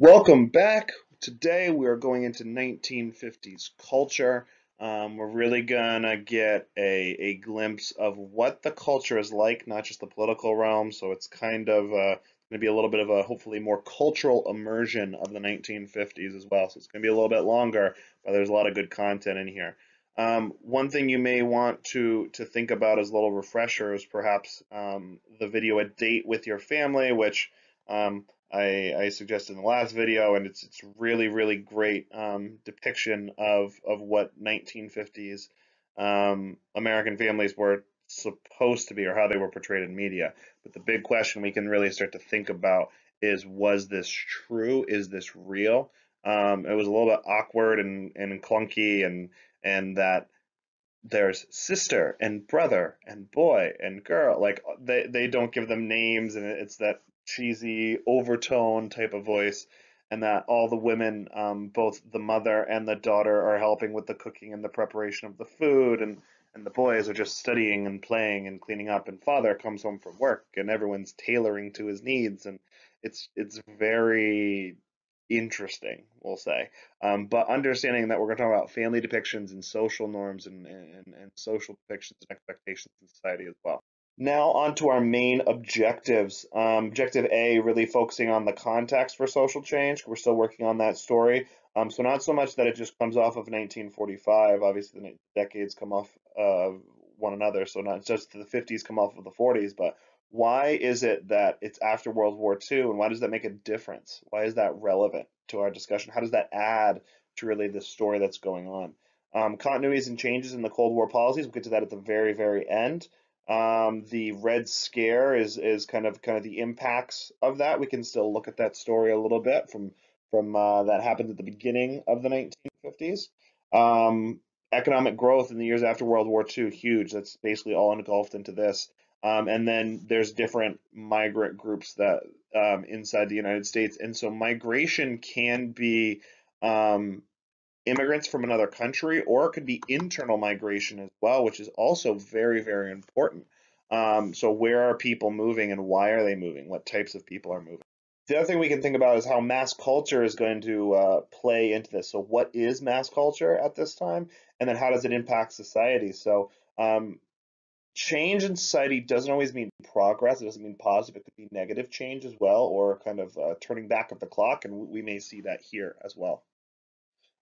Welcome back. Today we are going into 1950s culture. Um, we're really gonna get a, a glimpse of what the culture is like, not just the political realm. So it's kind of uh, gonna be a little bit of a hopefully more cultural immersion of the 1950s as well. So it's gonna be a little bit longer, but there's a lot of good content in here. Um, one thing you may want to to think about as a little refresher is perhaps um, the video a date with your family, which um, I, I, suggested in the last video, and it's it's really really great um, depiction of of what 1950s um, American families were supposed to be or how they were portrayed in media. But the big question we can really start to think about is was this true? Is this real? Um, it was a little bit awkward and, and clunky and and that there's sister and brother and boy and girl like they, they don't give them names and it's that cheesy overtone type of voice and that all the women um, both the mother and the daughter are helping with the cooking and the preparation of the food and and the boys are just studying and playing and cleaning up and father comes home from work and everyone's tailoring to his needs and it's it's very interesting we'll say. Um, but understanding that we're going to talk about family depictions and social norms and, and, and social depictions and expectations in society as well now on to our main objectives. Um, objective A, really focusing on the context for social change. We're still working on that story. Um, so not so much that it just comes off of 1945. Obviously, the decades come off of one another. So not just the 50s come off of the 40s, but why is it that it's after World War II, and why does that make a difference? Why is that relevant to our discussion? How does that add to really the story that's going on? Um, continuities and changes in the Cold War policies. We'll get to that at the very, very end. Um, the Red Scare is is kind of kind of the impacts of that. We can still look at that story a little bit from from uh, that happened at the beginning of the 1950s. Um, economic growth in the years after World War II, huge. That's basically all engulfed into this. Um, and then there's different migrant groups that um, inside the United States, and so migration can be um, immigrants from another country, or it could be internal migration as well, which is also very, very important. Um, so where are people moving and why are they moving? What types of people are moving? The other thing we can think about is how mass culture is going to uh, play into this. So what is mass culture at this time? And then how does it impact society? So um, change in society doesn't always mean progress. It doesn't mean positive. It could be negative change as well, or kind of uh, turning back of the clock. And we may see that here as well.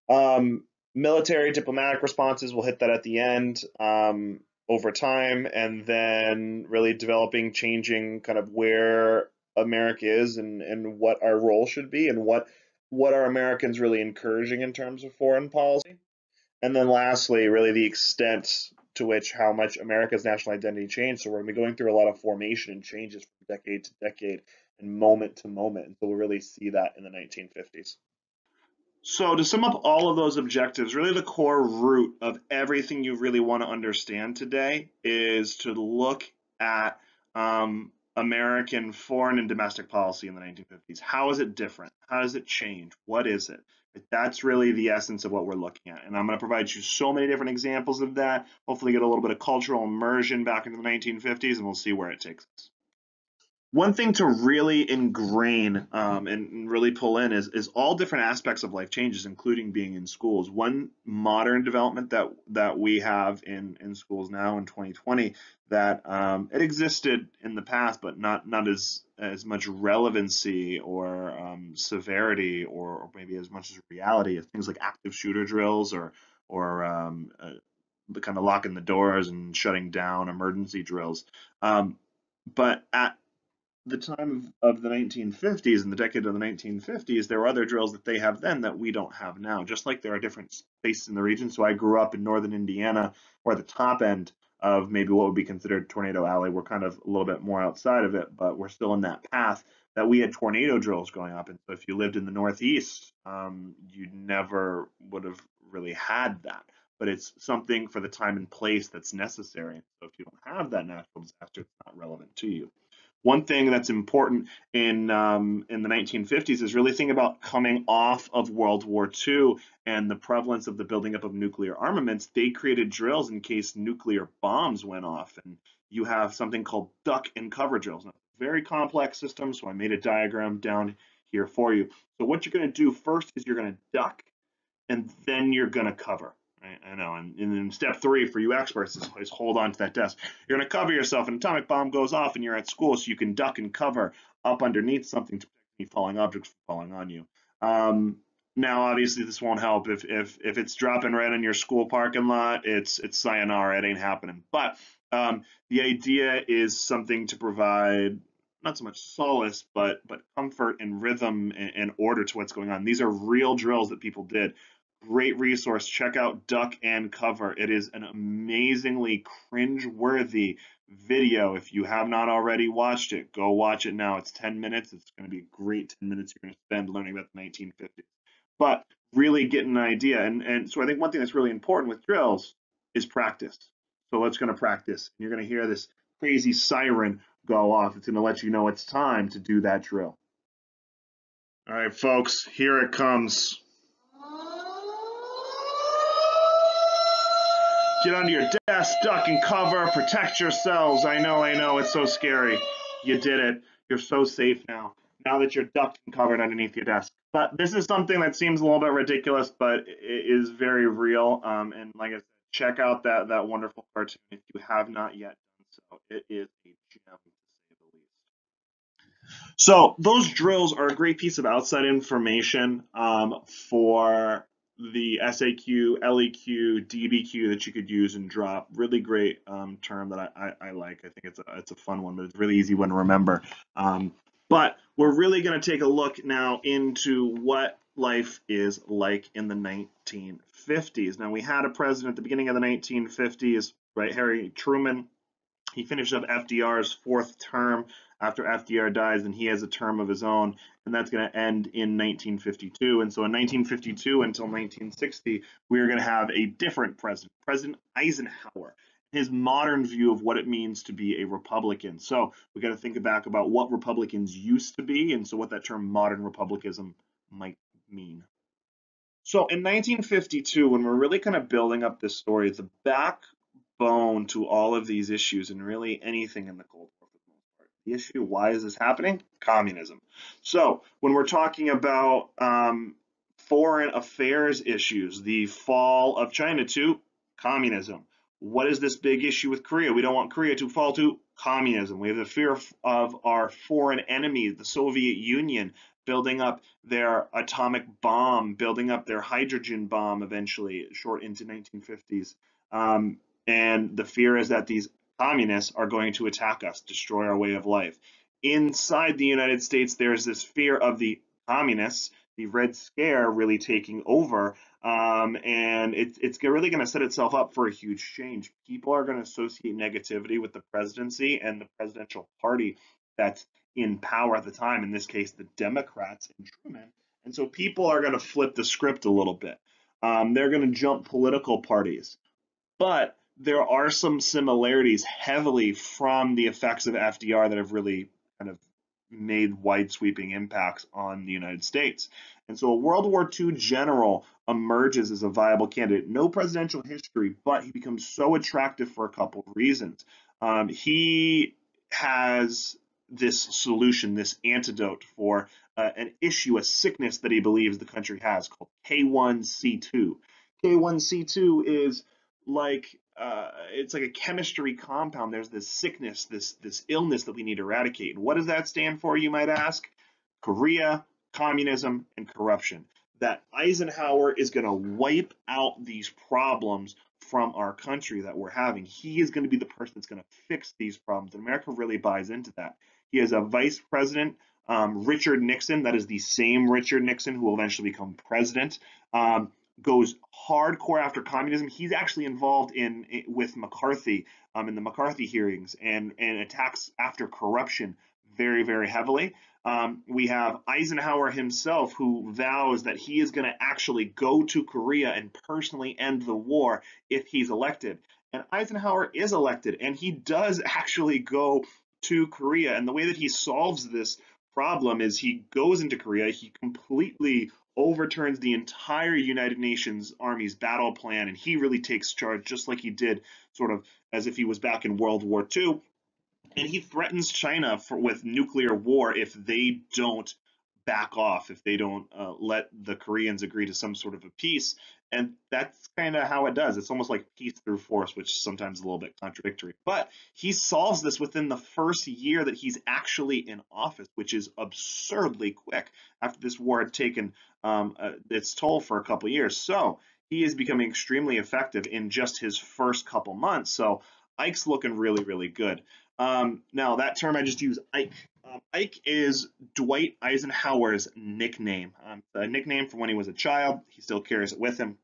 Um, military diplomatic responses, we'll hit that at the end um, over time, and then really developing, changing kind of where America is and, and what our role should be and what what are Americans really encouraging in terms of foreign policy. And then lastly, really the extent to which how much America's national identity changed. So we're going to be going through a lot of formation and changes from decade to decade and moment to moment. And so we'll really see that in the 1950s. So to sum up all of those objectives, really the core root of everything you really want to understand today is to look at um, American foreign and domestic policy in the 1950s. How is it different? How does it change? What is it? That's really the essence of what we're looking at. And I'm going to provide you so many different examples of that. Hopefully get a little bit of cultural immersion back into the 1950s and we'll see where it takes us one thing to really ingrain um, and really pull in is, is all different aspects of life changes, including being in schools. One modern development that that we have in, in schools now in 2020 that um, it existed in the past, but not not as as much relevancy or um, severity or, or, maybe as much as reality of things like active shooter drills or or um, uh, the kind of locking the doors and shutting down emergency drills. Um, but at the time of, of the 1950s and the decade of the 1950s, there were other drills that they have then that we don't have now, just like there are different places in the region. So I grew up in northern Indiana, or the top end of maybe what would be considered Tornado Alley. We're kind of a little bit more outside of it, but we're still in that path that we had tornado drills going up. And so if you lived in the Northeast, um, you never would have really had that. But it's something for the time and place that's necessary. So if you don't have that natural disaster, it's not relevant to you. One thing that's important in um, in the 1950s is really think about coming off of World War II and the prevalence of the building up of nuclear armaments. They created drills in case nuclear bombs went off, and you have something called duck and cover drills. Now, very complex system, so I made a diagram down here for you. So what you're going to do first is you're going to duck and then you're going to cover. I know. And, and then step three for you experts is, is hold on to that desk. You're going to cover yourself. An atomic bomb goes off and you're at school, so you can duck and cover up underneath something to protect any falling objects from falling on you. Um, now, obviously, this won't help if if if it's dropping right in your school parking lot. It's it's sayonara. It ain't happening. But um, the idea is something to provide not so much solace, but but comfort and rhythm and, and order to what's going on. These are real drills that people did. Great resource. Check out Duck and Cover. It is an amazingly cringe-worthy video. If you have not already watched it, go watch it now. It's 10 minutes. It's going to be a great 10 minutes you're going to spend learning about the 1950s. But really get an idea. And, and so I think one thing that's really important with drills is practice. So let's going to practice. You're going to hear this crazy siren go off. It's going to let you know it's time to do that drill. All right, folks, here it comes. Get under your desk, duck and cover, protect yourselves. I know, I know, it's so scary. You did it. You're so safe now. Now that you're ducked and covered underneath your desk. But this is something that seems a little bit ridiculous, but it is very real. Um, and like I said, check out that that wonderful cartoon if you have not yet done so. It is a gem to say the least. So those drills are a great piece of outside information um, for the SAQ, LEQ, DBQ that you could use and drop. Really great um, term that I, I, I, like. I think it's a, it's a fun one, but it's really easy one to remember. Um, but we're really going to take a look now into what life is like in the 1950s. Now, we had a president at the beginning of the 1950s, right, Harry Truman. He finished up FDR's fourth term after FDR dies, and he has a term of his own, and that's going to end in 1952. And so in 1952 until 1960, we are going to have a different president, President Eisenhower his modern view of what it means to be a Republican. So we got to think back about what Republicans used to be, and so what that term modern republicanism might mean. So in 1952, when we're really kind of building up this story, the backbone to all of these issues and really anything in the Cold War the issue. Why is this happening? Communism. So when we're talking about um, foreign affairs issues, the fall of China to communism. What is this big issue with Korea? We don't want Korea to fall to communism. We have the fear of, of our foreign enemy, the Soviet Union, building up their atomic bomb, building up their hydrogen bomb eventually, short into 1950s. Um, and the fear is that these communists are going to attack us, destroy our way of life. Inside the United States, there's this fear of the communists, the Red Scare really taking over, um, and it, it's really going to set itself up for a huge change. People are going to associate negativity with the presidency and the presidential party that's in power at the time, in this case, the Democrats and Truman. And so people are going to flip the script a little bit. Um, they're going to jump political parties. But there are some similarities heavily from the effects of FDR that have really kind of made wide sweeping impacts on the United States. And so a World War II general emerges as a viable candidate. No presidential history, but he becomes so attractive for a couple of reasons. Um, he has this solution, this antidote for uh, an issue, a sickness that he believes the country has called K1C2. K1C2 is like uh, it's like a chemistry compound. There's this sickness, this this illness that we need to eradicate. And what does that stand for, you might ask? Korea, communism, and corruption. That Eisenhower is going to wipe out these problems from our country that we're having. He is going to be the person that's going to fix these problems. And America really buys into that. He has a vice president, um, Richard Nixon, that is the same Richard Nixon who will eventually become president. Um, goes hardcore after communism. He's actually involved in, in with McCarthy um, in the McCarthy hearings and and attacks after corruption very very heavily. Um, we have Eisenhower himself who vows that he is going to actually go to Korea and personally end the war if he's elected. And Eisenhower is elected and he does actually go to Korea. And the way that he solves this problem is he goes into Korea, he completely overturns the entire United Nations Army's battle plan, and he really takes charge, just like he did, sort of as if he was back in World War II. And he threatens China for, with nuclear war if they don't back off if they don't uh, let the Koreans agree to some sort of a peace. And that's kind of how it does. It's almost like peace through force, which is sometimes a little bit contradictory. But he solves this within the first year that he's actually in office, which is absurdly quick after this war had taken um, uh, its toll for a couple years. So he is becoming extremely effective in just his first couple months. So Ike's looking really, really good. Um, now, that term I just used, Ike. Um, Ike is Dwight Eisenhower's nickname. Um, a nickname from when he was a child. He still carries it with him.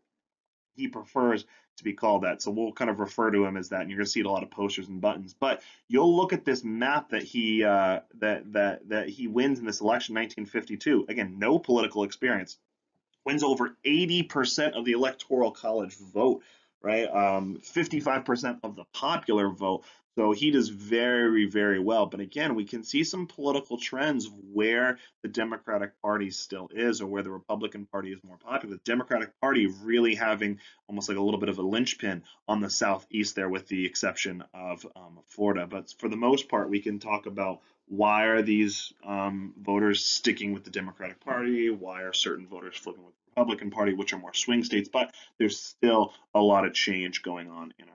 He prefers to be called that, so we'll kind of refer to him as that. And you're going to see a lot of posters and buttons. But you'll look at this map that he uh, that that that he wins in this election, 1952. Again, no political experience. Wins over 80% of the electoral college vote right? Um, 55% of the popular vote. So he does very, very well. But again, we can see some political trends where the Democratic Party still is or where the Republican Party is more popular. The Democratic Party really having almost like a little bit of a linchpin on the Southeast there, with the exception of um, Florida. But for the most part, we can talk about why are these um, voters sticking with the Democratic Party? Why are certain voters flipping with the Republican Party, which are more swing states? But there's still a lot of change going on in our.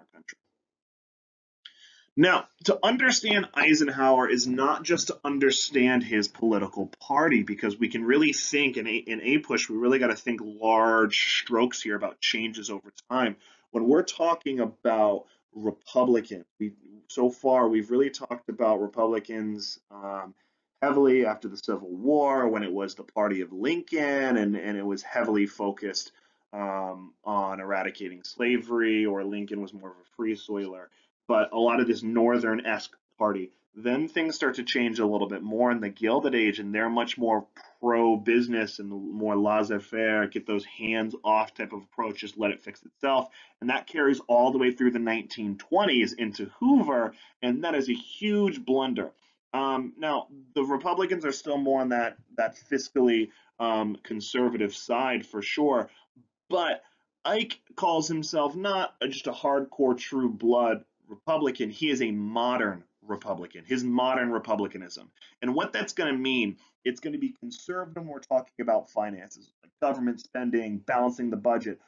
Now, to understand Eisenhower is not just to understand his political party, because we can really think in a, in APUSH, we really got to think large strokes here about changes over time. When we're talking about Republicans, we so far we've really talked about Republicans um, heavily after the Civil War, when it was the party of Lincoln, and, and it was heavily focused um, on eradicating slavery, or Lincoln was more of a free soiler but a lot of this northern-esque party. Then things start to change a little bit more in the Gilded Age, and they're much more pro-business and more laissez-faire, get those hands-off type of approach, just let it fix itself. And that carries all the way through the 1920s into Hoover, and that is a huge blunder. Um, now, the Republicans are still more on that that fiscally um, conservative side for sure, but Ike calls himself not just a hardcore true blood Republican, he is a modern Republican, his modern Republicanism. And what that's going to mean, it's going to be conservative when we're talking about finances, like government spending, balancing the budget.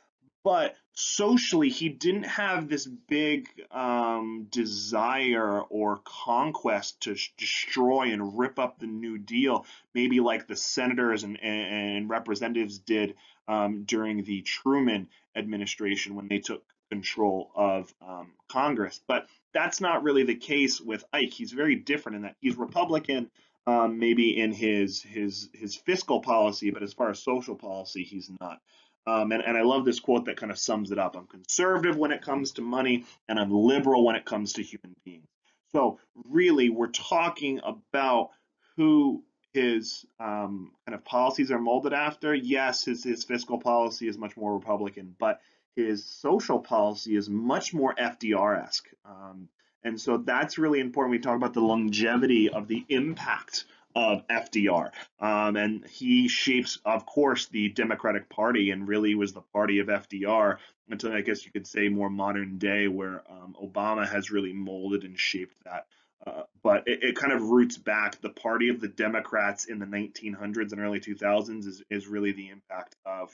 But socially, he didn't have this big um, desire or conquest to destroy and rip up the New Deal, maybe like the senators and, and representatives did um, during the Truman administration when they took control of um, Congress. But that's not really the case with Ike. He's very different in that he's Republican, um, maybe in his his his fiscal policy, but as far as social policy, he's not. Um, and, and I love this quote that kind of sums it up. I'm conservative when it comes to money, and I'm liberal when it comes to human beings. So really, we're talking about who his um, kind of policies are molded after. Yes, his, his fiscal policy is much more Republican, but his social policy is much more FDR-esque. Um, and so that's really important. We talk about the longevity of the impact of FDR. Um, and he shapes, of course, the Democratic Party and really was the party of FDR until I guess you could say more modern day, where um, Obama has really molded and shaped that. Uh, but it, it, kind of roots back. The party of the Democrats in the 1900s and early 2000s is, is really the impact of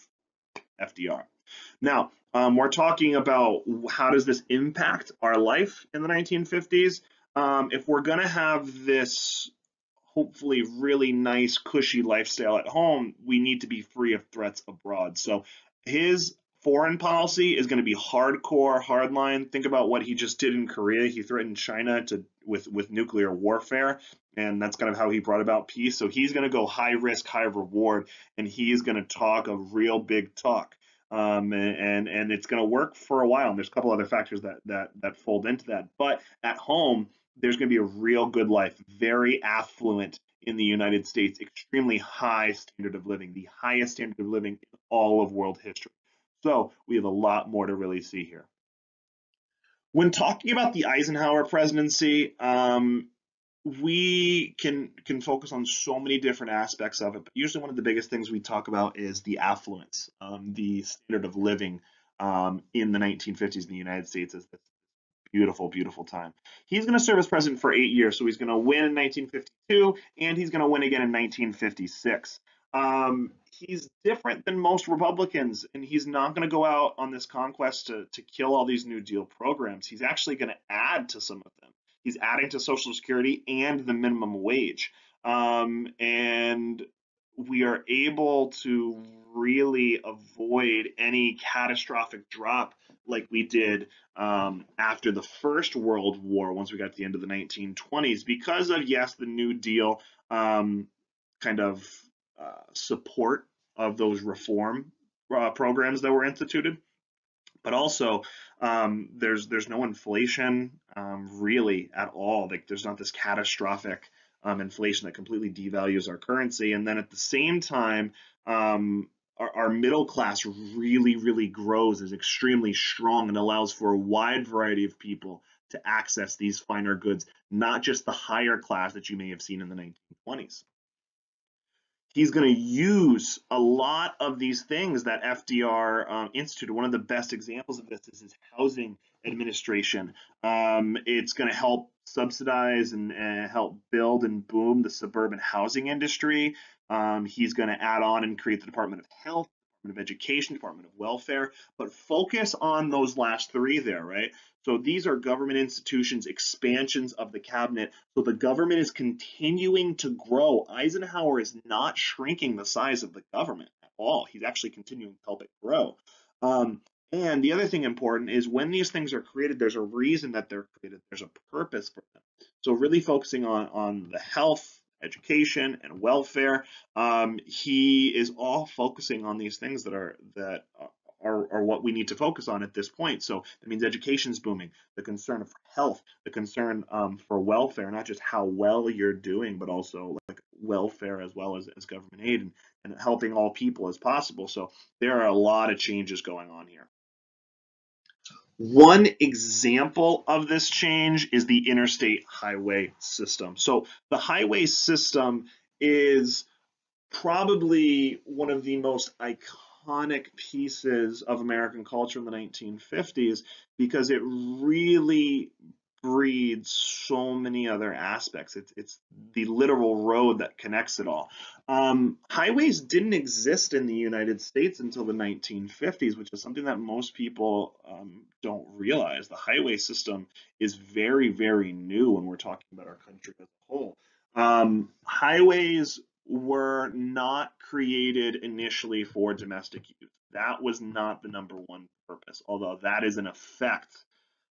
FDR. Now, um, we're talking about how does this impact our life in the 1950s. Um, if we're going to have this hopefully really nice, cushy lifestyle at home, we need to be free of threats abroad. So his foreign policy is going to be hardcore, hardline. Think about what he just did in Korea. He threatened China to with with nuclear warfare, and that's kind of how he brought about peace. So he's going to go high risk, high reward, and he's going to talk a real big talk um, and and it's going to work for a while. And there's a couple other factors that that that fold into that. But at home, there's going to be a real good life, very affluent in the United States, extremely high standard of living, the highest standard of living in all of world history. So we have a lot more to really see here. When talking about the Eisenhower presidency, um, we can can focus on so many different aspects of it, but usually one of the biggest things we talk about is the affluence, um, the standard of living um, in the 1950s in the United States is this beautiful, beautiful time. He's going to serve as president for eight years, so he's going to win in 1952 and he's going to win again in 1956. Um, he's different than most Republicans, and he's not going to go out on this conquest to, to kill all these New Deal programs. He's actually going to add to some of them. He's adding to Social Security and the minimum wage. Um, and we are able to really avoid any catastrophic drop like we did um, after the First World War, once we got to the end of the 1920s, because of, yes, the New Deal um, kind of uh, support of those reform uh, programs that were instituted. But also, um, there's there's no inflation um, really at all. Like there's not this catastrophic um, inflation that completely devalues our currency. And then at the same time, um, our, our, middle class really, really grows, is extremely strong, and allows for a wide variety of people to access these finer goods, not just the higher class that you may have seen in the 1920s he's going to use a lot of these things that FDR um, instituted. One of the best examples of this is his housing administration. Um, it's going to help subsidize and help build and boom the suburban housing industry. Um, he's going to add on and create the Department of Health, Department of Education, Department of Welfare, but focus on those last three there, right? So these are government institutions, expansions of the cabinet. So the government is continuing to grow. Eisenhower is not shrinking the size of the government at all. He's actually continuing to help it grow. Um, and the other thing important is when these things are created, there's a reason that they're created. There's a purpose for them. So really focusing on, on the health, education, and welfare. Um, he is all focusing on these things that are that are, are what we need to focus on at this point. So that means education is booming, the concern for health, the concern um, for welfare, not just how well you're doing, but also like welfare as well as, as government aid and, and helping all people as possible. So there are a lot of changes going on here. One example of this change is the interstate highway system. So the highway system is probably one of the most iconic iconic pieces of American culture in the 1950s because it really breeds so many other aspects. It's, it's the literal road that connects it all. Um, highways didn't exist in the United States until the 1950s, which is something that most people um, don't realize. The highway system is very, very new when we're talking about our country as a whole. Um, highways were not created initially for domestic use. That was not the number one purpose, although that is an effect,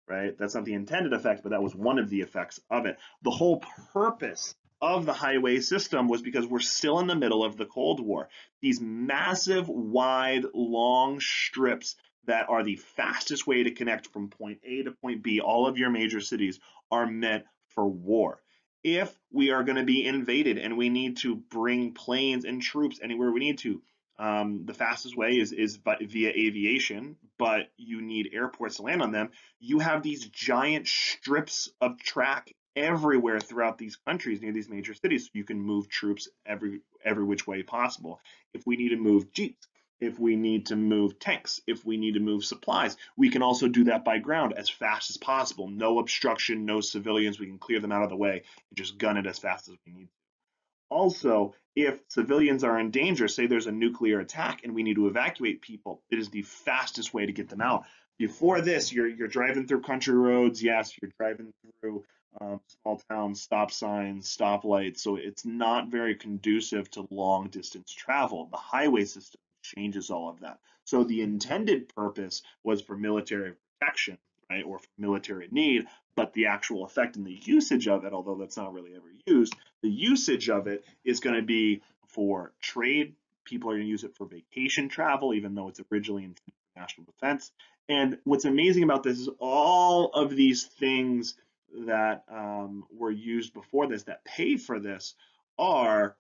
right? That's not the intended effect, but that was one of the effects of it. The whole purpose of the highway system was because we're still in the middle of the Cold War. These massive, wide, long strips that are the fastest way to connect from point A to point B, all of your major cities, are meant for war if we are going to be invaded and we need to bring planes and troops anywhere we need to. Um, the fastest way is, is via aviation, but you need airports to land on them. You have these giant strips of track everywhere throughout these countries near these major cities. So you can move troops every every which way possible. If we need to move jeeps, if we need to move tanks, if we need to move supplies. We can also do that by ground as fast as possible. No obstruction, no civilians. We can clear them out of the way and just gun it as fast as we need. Also, if civilians are in danger, say there's a nuclear attack and we need to evacuate people, it is the fastest way to get them out. Before this, you're, you're driving through country roads. Yes, you're driving through um, small towns, stop signs, stoplights. So it's not very conducive to long distance travel. The highway system changes all of that. So the intended purpose was for military protection, right, or for military need, but the actual effect and the usage of it, although that's not really ever used, the usage of it is going to be for trade. People are going to use it for vacation travel, even though it's originally intended for national defense. And what's amazing about this is all of these things that um, were used before this that pay for this are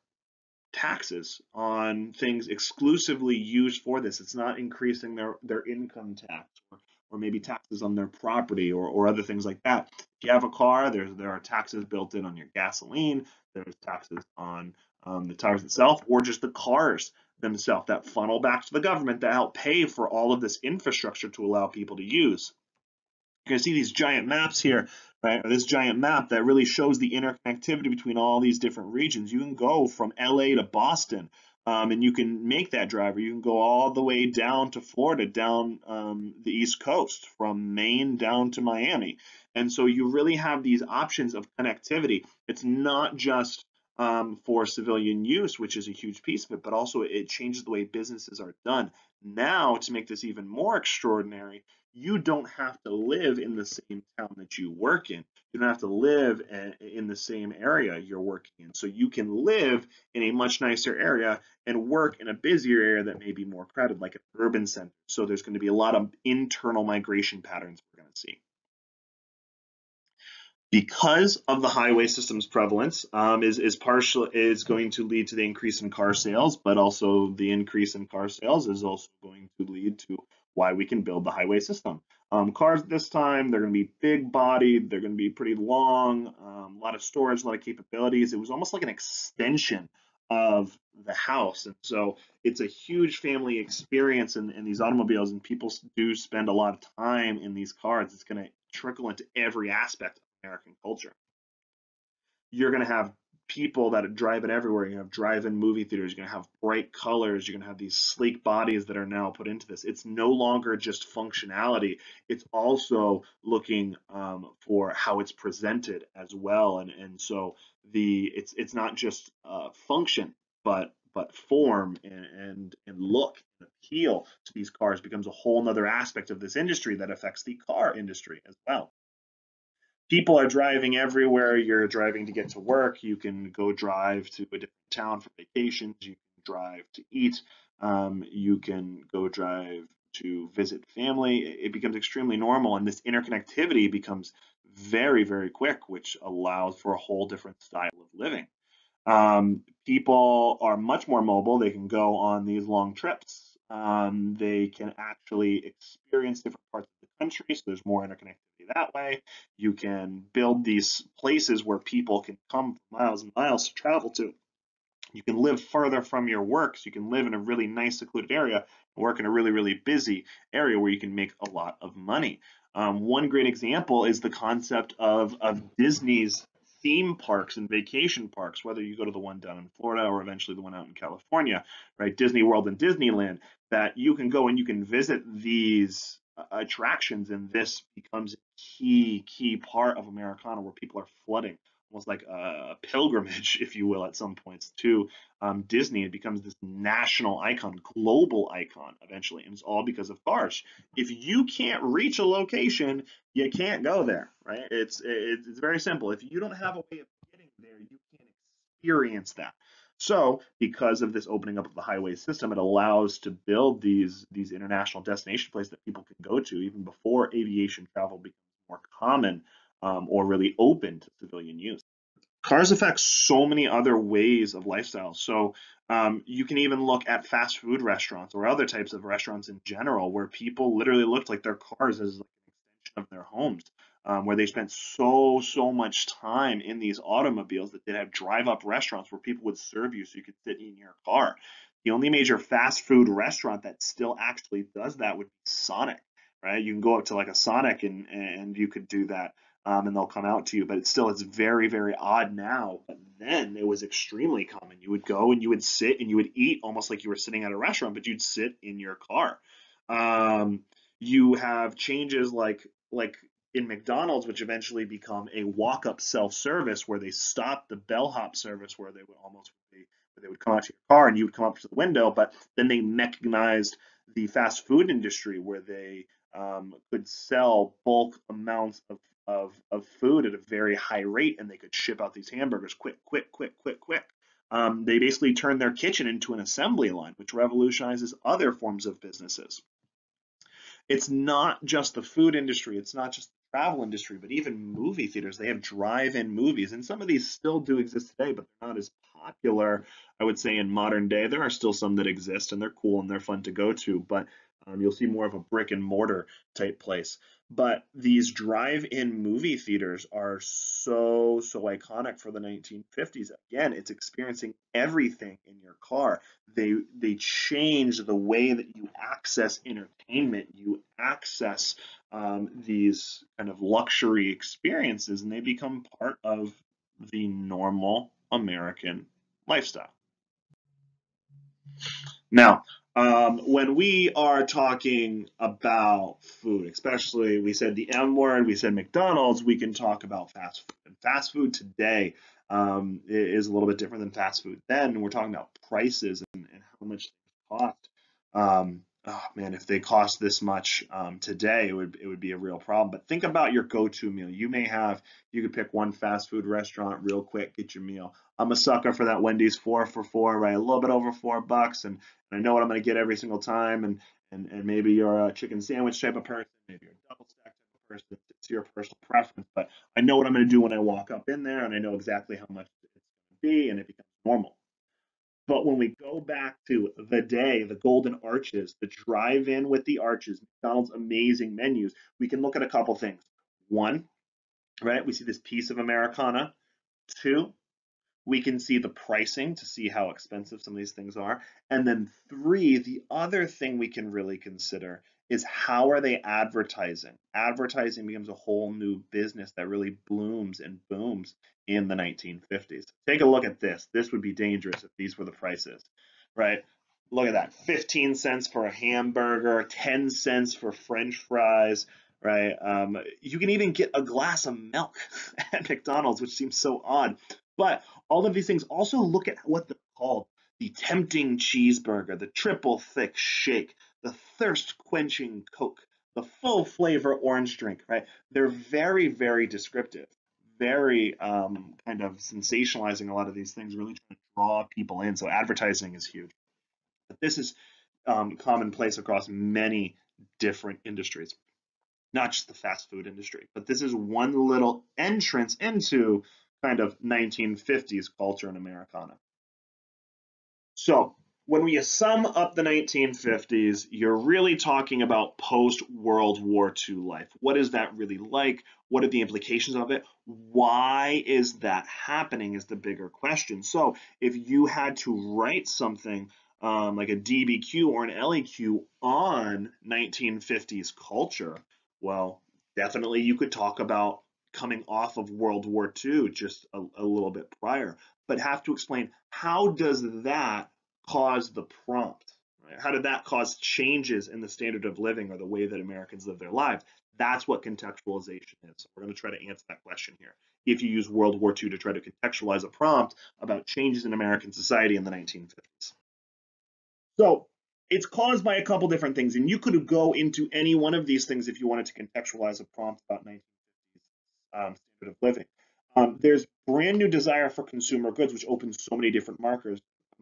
taxes on things exclusively used for this. It's not increasing their, their income tax or, or maybe taxes on their property or, or other things like that. If you have a car, there's, there are taxes built in on your gasoline, there's taxes on um, the tires itself, or just the cars themselves that funnel back to the government that help pay for all of this infrastructure to allow people to use. You can see these giant maps here, right? Or this giant map that really shows the interconnectivity between all these different regions. You can go from LA to Boston, um, and you can make that drive, or you can go all the way down to Florida, down um, the East Coast, from Maine down to Miami. And so you really have these options of connectivity. It's not just um, for civilian use, which is a huge piece of it, but also it changes the way businesses are done. Now, to make this even more extraordinary, you don't have to live in the same town that you work in. You don't have to live in the same area you're working in. So you can live in a much nicer area and work in a busier area that may be more crowded, like an urban center. So there's going to be a lot of internal migration patterns we're going to see because of the highway system's prevalence um, is is partial is going to lead to the increase in car sales, but also the increase in car sales is also going to lead to why we can build the highway system. Um, cars this time they're going to be big bodied, they're going to be pretty long, um, a lot of storage, a lot of capabilities. It was almost like an extension of the house, and so it's a huge family experience in, in these automobiles, and people do spend a lot of time in these cars. It's going to trickle into every aspect of American culture. You're going to have people that drive it everywhere. You're to have drive-in movie theaters. You're to have bright colors. You're going to have these sleek bodies that are now put into this. It's no longer just functionality. It's also looking um, for how it's presented as well. And and so the it's it's not just uh, function, but but form and, and and look and appeal to these cars becomes a whole nother aspect of this industry that affects the car industry as well people are driving everywhere. You're driving to get to work. You can go drive to a different town for vacations. You can drive to eat. Um, you can go drive to visit family. It becomes extremely normal, and this interconnectivity becomes very, very quick, which allows for a whole different style of living. Um, people are much more mobile. They can go on these long trips. Um, they can actually experience different parts of the country, so there's more interconnectivity that way. You can build these places where people can come miles and miles to travel to. You can live further from your work, so you can live in a really nice secluded area and work in a really, really busy area where you can make a lot of money. Um, one great example is the concept of, of Disney's theme parks and vacation parks, whether you go to the one down in Florida or eventually the one out in California, right? Disney World and Disneyland, that you can go and you can visit these attractions, and this becomes key, key part of Americana where people are flooding, almost like a pilgrimage, if you will, at some points to um, Disney. It becomes this national icon, global icon eventually, and it's all because of cars. If you can't reach a location, you can't go there, right? It's it's very simple. If you don't have a way of getting there, you can't experience that. So because of this opening up of the highway system, it allows to build these these international destination places that people can go to even before aviation travel becomes more common um, or really open to civilian use. Cars affect so many other ways of lifestyle. So um, you can even look at fast food restaurants or other types of restaurants in general where people literally looked like their cars as like an extension of their homes um, where they spent so so much time in these automobiles that they'd have drive up restaurants where people would serve you so you could sit in your car. The only major fast food restaurant that still actually does that would be Sonic, right? You can go up to like a Sonic and and you could do that. Um, and they'll come out to you. But it's still it's very very odd now. But then it was extremely common. You would go and you would sit and you would eat almost like you were sitting at a restaurant, but you'd sit in your car. Um, you have changes like like in McDonald's, which eventually become a walk-up self-service where they stopped the bellhop service where they would almost where they would come out to your car and you would come up to the window, but then they mechanized the fast food industry where they um, could sell bulk amounts of, of, of food at a very high rate and they could ship out these hamburgers quick, quick, quick, quick, quick. Um, they basically turned their kitchen into an assembly line, which revolutionizes other forms of businesses. It's not just the food industry, it's not just the travel industry, but even movie theaters, they have drive-in movies, and some of these still do exist today, but they're not as popular. I would say in modern day, there are still some that exist, and they're cool and they're fun to go to, but um, you'll see more of a brick and mortar type place. But these drive-in movie theaters are so, so iconic for the 1950s. Again, it's experiencing everything in your car. They they change the way that you access entertainment, you access um, these kind of luxury experiences and they become part of the normal American lifestyle. Now, um, when we are talking about food, especially we said the M word, we said McDonald's, we can talk about fast food. And fast food today um, is a little bit different than fast food then. We're talking about prices and, and how much they cost. Um, oh man, if they cost this much um, today, it would it would be a real problem. But think about your go-to meal. You may have you could pick one fast food restaurant real quick, get your meal. I'm a sucker for that Wendy's four for four, right? A little bit over four bucks, and, and I know what I'm going to get every single time. And and and maybe you're a chicken sandwich type of person, maybe you're a double stack type of person. It's your personal preference, but I know what I'm going to do when I walk up in there, and I know exactly how much it's going to be, and it becomes normal. But when we go back to the day, the golden arches, the drive in with the arches, McDonald's amazing menus, we can look at a couple things. One, right, we see this piece of Americana. Two, we can see the pricing to see how expensive some of these things are. And then three, the other thing we can really consider is how are they advertising? Advertising becomes a whole new business that really blooms and booms in the 1950s. Take a look at this. This would be dangerous if these were the prices, right? Look at that. 15 cents for a hamburger, 10 cents for french fries, right? Um, you can even get a glass of milk at McDonald's, which seems so odd. But all of these things also look at what they're called. The tempting cheeseburger, the triple thick shake, the thirst quenching Coke, the full flavor orange drink, right? They're very, very descriptive, very um, kind of sensationalizing a lot of these things, really trying to draw people in. So advertising is huge. But this is um, commonplace across many different industries, not just the fast food industry. But this is one little entrance into kind of 1950s culture in Americana. So when we sum up the 1950s, you're really talking about post World War II life. What is that really like? What are the implications of it? Why is that happening? Is the bigger question. So, if you had to write something um, like a DBQ or an LEQ on 1950s culture, well, definitely you could talk about coming off of World War II just a, a little bit prior, but have to explain how does that caused the prompt? Right? How did that cause changes in the standard of living or the way that Americans live their lives? That's what contextualization is. We're going to try to answer that question here. If you use World War II to try to contextualize a prompt about changes in American society in the 1950s. So it's caused by a couple different things, and you could go into any one of these things if you wanted to contextualize a prompt about 1950s um, standard of living. Um, there's brand new desire for consumer goods, which opens so many different markers,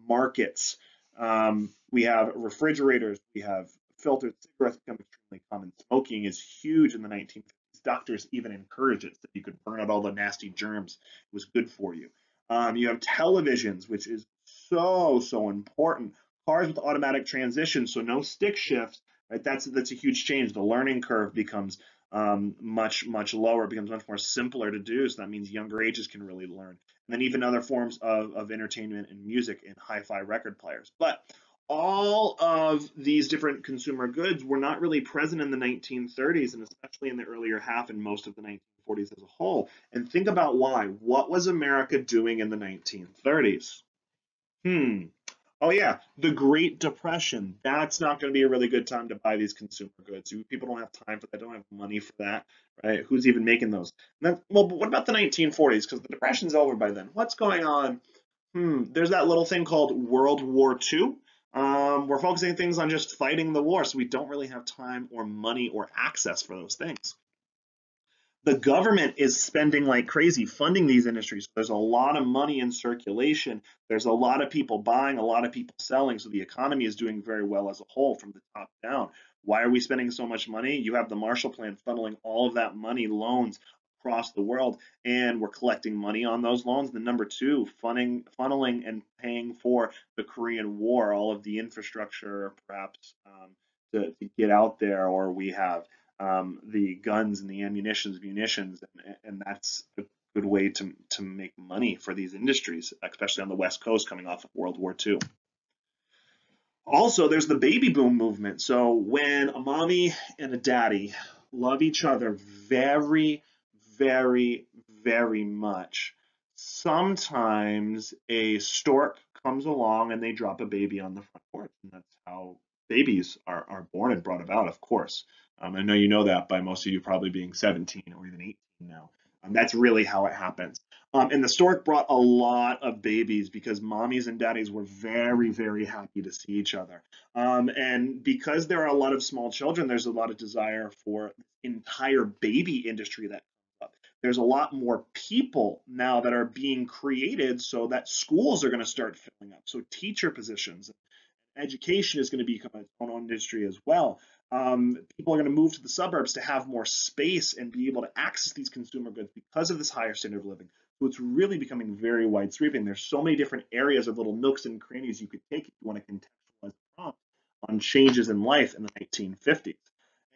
markets. Um, we have refrigerators, we have filtered cigarettes become extremely common. Smoking is huge in the 1950s. Doctors even encourage it so you could burn out all the nasty germs. It was good for you. Um, you have televisions, which is so so important. Cars with automatic transmission, so no stick shift. Right, that's that's a huge change. The learning curve becomes um, much much lower. It becomes much more simpler to do. So that means younger ages can really learn and then even other forms of, of entertainment and music in hi-fi record players. But all of these different consumer goods were not really present in the 1930s and especially in the earlier half and most of the 1940s as a whole. And think about why. What was America doing in the 1930s? Hmm, Oh yeah, the Great Depression. That's not going to be a really good time to buy these consumer goods. People don't have time for that. Don't have money for that, right? Who's even making those? Then, well, what about the 1940s? Because the Depression's over by then. What's going on? Hmm. There's that little thing called World War II. Um, we're focusing things on just fighting the war, so we don't really have time or money or access for those things the government is spending like crazy funding these industries. There's a lot of money in circulation. There's a lot of people buying, a lot of people selling. So the economy is doing very well as a whole from the top down. Why are we spending so much money? You have the Marshall Plan funneling all of that money, loans across the world, and we're collecting money on those loans. The number two, funding, funneling and paying for the Korean War, all of the infrastructure, perhaps um, to, to get out there, or we have um, the guns and the ammunitions, munitions, and, and that's a good way to, to make money for these industries, especially on the West Coast coming off of World War II. Also, there's the baby boom movement. So when a mommy and a daddy love each other very, very, very much. Sometimes a stork comes along and they drop a baby on the front porch, and that's how babies are, are born and brought about, of course. Um, I know you know that by most of you probably being 17 or even 18 now. Um, that's really how it happens. Um, and the stork brought a lot of babies because mommies and daddies were very, very happy to see each other. Um, and because there are a lot of small children, there's a lot of desire for entire baby industry that there's a lot more people now that are being created so that schools are going to start filling up. So teacher positions, education is going to become its own industry as well. Um, people are going to move to the suburbs to have more space and be able to access these consumer goods because of this higher standard of living. So it's really becoming very wide sweeping. There's so many different areas of little nooks and crannies you could take if you want to contextualize prompt on changes in life in the 1950s.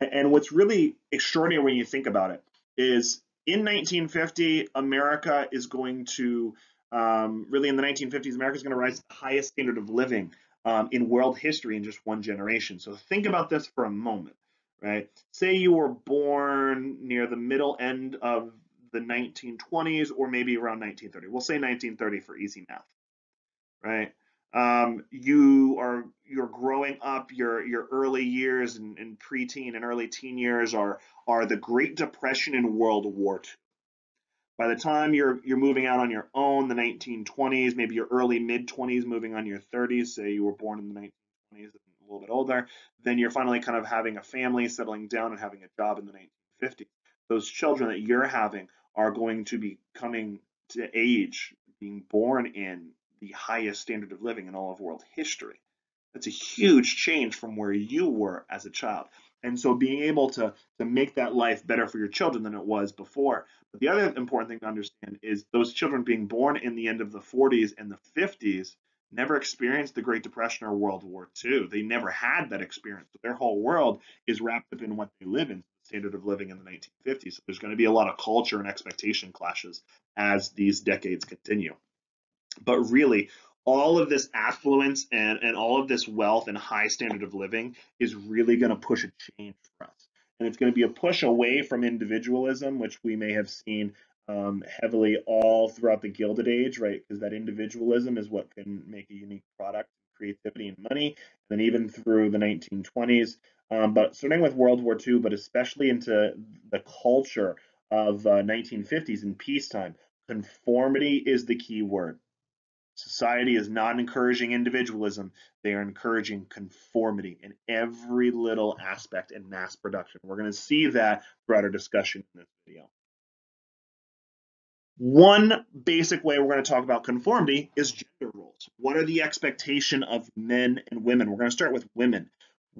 And what's really extraordinary when you think about it is in 1950, America is going to um, really in the 1950s, America is going to rise to the highest standard of living um, in world history in just one generation. So think about this for a moment, right? Say you were born near the middle end of the 1920s or maybe around 1930. We'll say 1930 for easy math, right? Um, you are you're growing up your your early years and, and preteen and early teen years are are the Great Depression and World War II. By the time you're you're moving out on your own, the 1920s, maybe your early mid 20s, moving on your 30s, say you were born in the 1920s, a little bit older, then you're finally kind of having a family, settling down, and having a job in the 1950s. Those children that you're having are going to be coming to age, being born in the highest standard of living in all of world history. That's a huge change from where you were as a child. And so being able to, to make that life better for your children than it was before. But the other important thing to understand is those children being born in the end of the 40s and the 50s never experienced the Great Depression or World War II. They never had that experience. Their whole world is wrapped up in what they live in, the standard of living in the 1950s. So there's going to be a lot of culture and expectation clashes as these decades continue. But really, all of this affluence and, and all of this wealth and high standard of living is really going to push a change for us. And it's going to be a push away from individualism, which we may have seen um, heavily all throughout the Gilded Age, right? Because that individualism is what can make a unique product, creativity, and money. And then even through the 1920s, um, but starting with World War II, but especially into the culture of uh, 1950s and peacetime, conformity is the key word. Society is not encouraging individualism, they are encouraging conformity in every little aspect in mass production. We're going to see that throughout our discussion in this video. One basic way we're going to talk about conformity is gender roles. What are the expectation of men and women? We're going to start with women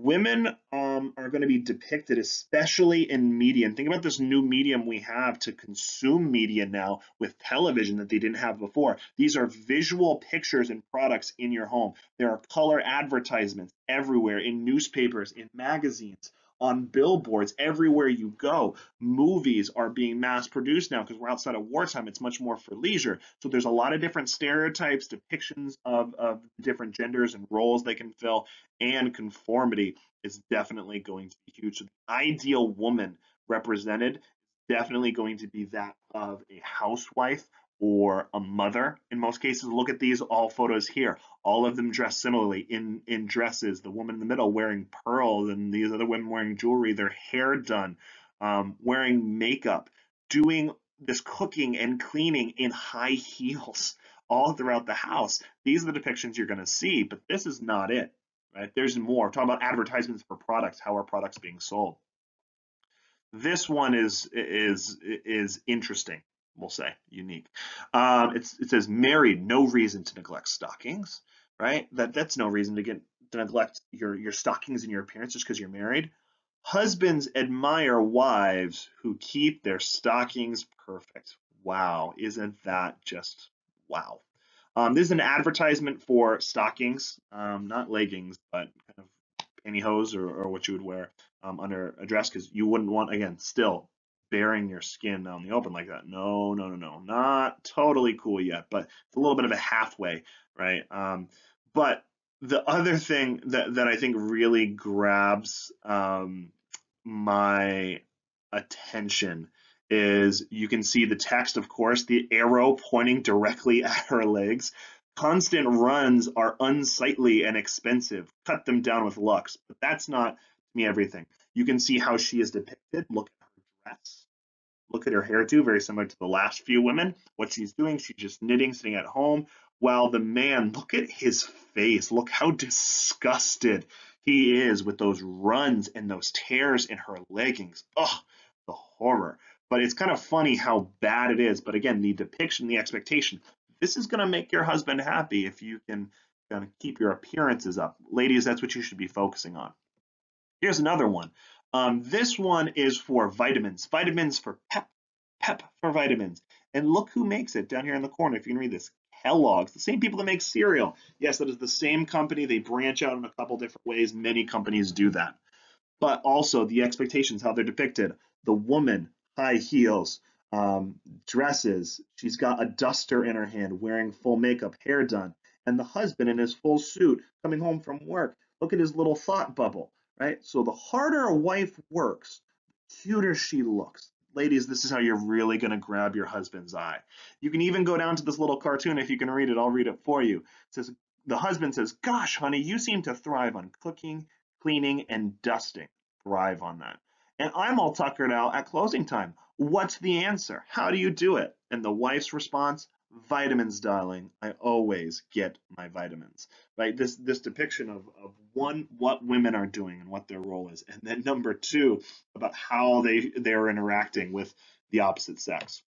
women um, are going to be depicted, especially in media. And think about this new medium we have to consume media now with television that they didn't have before. These are visual pictures and products in your home. There are color advertisements everywhere in newspapers, in magazines on billboards everywhere you go. Movies are being mass produced now because we're outside of wartime. It's much more for leisure. So there's a lot of different stereotypes, depictions of, of different genders and roles they can fill, and conformity is definitely going to be huge. So the ideal woman represented definitely going to be that of a housewife or a mother in most cases. Look at these all photos here. All of them dressed similarly in, in dresses. The woman in the middle wearing pearls and these other women wearing jewelry, their hair done, um, wearing makeup, doing this cooking and cleaning in high heels all throughout the house. These are the depictions you're going to see, but this is not it. Right? There's more. Talking about advertisements for products. How are products being sold? This one is is is interesting we'll say unique. Um, it says married, no reason to neglect stockings, right? That that's no reason to get to neglect your your stockings and your appearance just because you're married. Husbands admire wives who keep their stockings perfect. Wow, isn't that just wow? Um, this is an advertisement for stockings, um, not leggings, but kind of pantyhose or, or what you would wear um, under a dress because you wouldn't want, again, still bearing your skin in the open like that. No, no, no, no, not totally cool yet, but it's a little bit of a halfway, right? Um, but the other thing that, that I think really grabs um, my attention is you can see the text, of course, the arrow pointing directly at her legs. Constant runs are unsightly and expensive. Cut them down with lux. But that's not me everything. You can see how she is depicted. Look dress. Look at her hairdo, very similar to the last few women. What she's doing, she's just knitting, sitting at home. While the man, look at his face. Look how disgusted he is with those runs and those tears in her leggings. Ugh, the horror. But it's kind of funny how bad it is. But again, the depiction, the expectation, this is going to make your husband happy if you can kind of keep your appearances up. Ladies, that's what you should be focusing on. Here's another one. Um, this one is for vitamins. Vitamins for PEP. PEP for vitamins. And look who makes it down here in the corner. If you can read this, Kellogg's, the same people that make cereal. Yes, that is the same company. They branch out in a couple different ways. Many companies do that. But also the expectations, how they're depicted. The woman, high heels, um, dresses. She's got a duster in her hand, wearing full makeup, hair done. And the husband in his full suit, coming home from work. Look at his little thought bubble, right? So the harder a wife works, the cuter she looks. Ladies, this is how you're really going to grab your husband's eye. You can even go down to this little cartoon. If you can read it, I'll read it for you. It says, the husband says, gosh, honey, you seem to thrive on cooking, cleaning, and dusting. Thrive on that. And I'm all tuckered out at closing time. What's the answer? How do you do it? And the wife's response, vitamins, darling. I always get my vitamins. Right? This this depiction of, of one, what women are doing and what their role is. And then number two, about how they they're interacting with the opposite sex.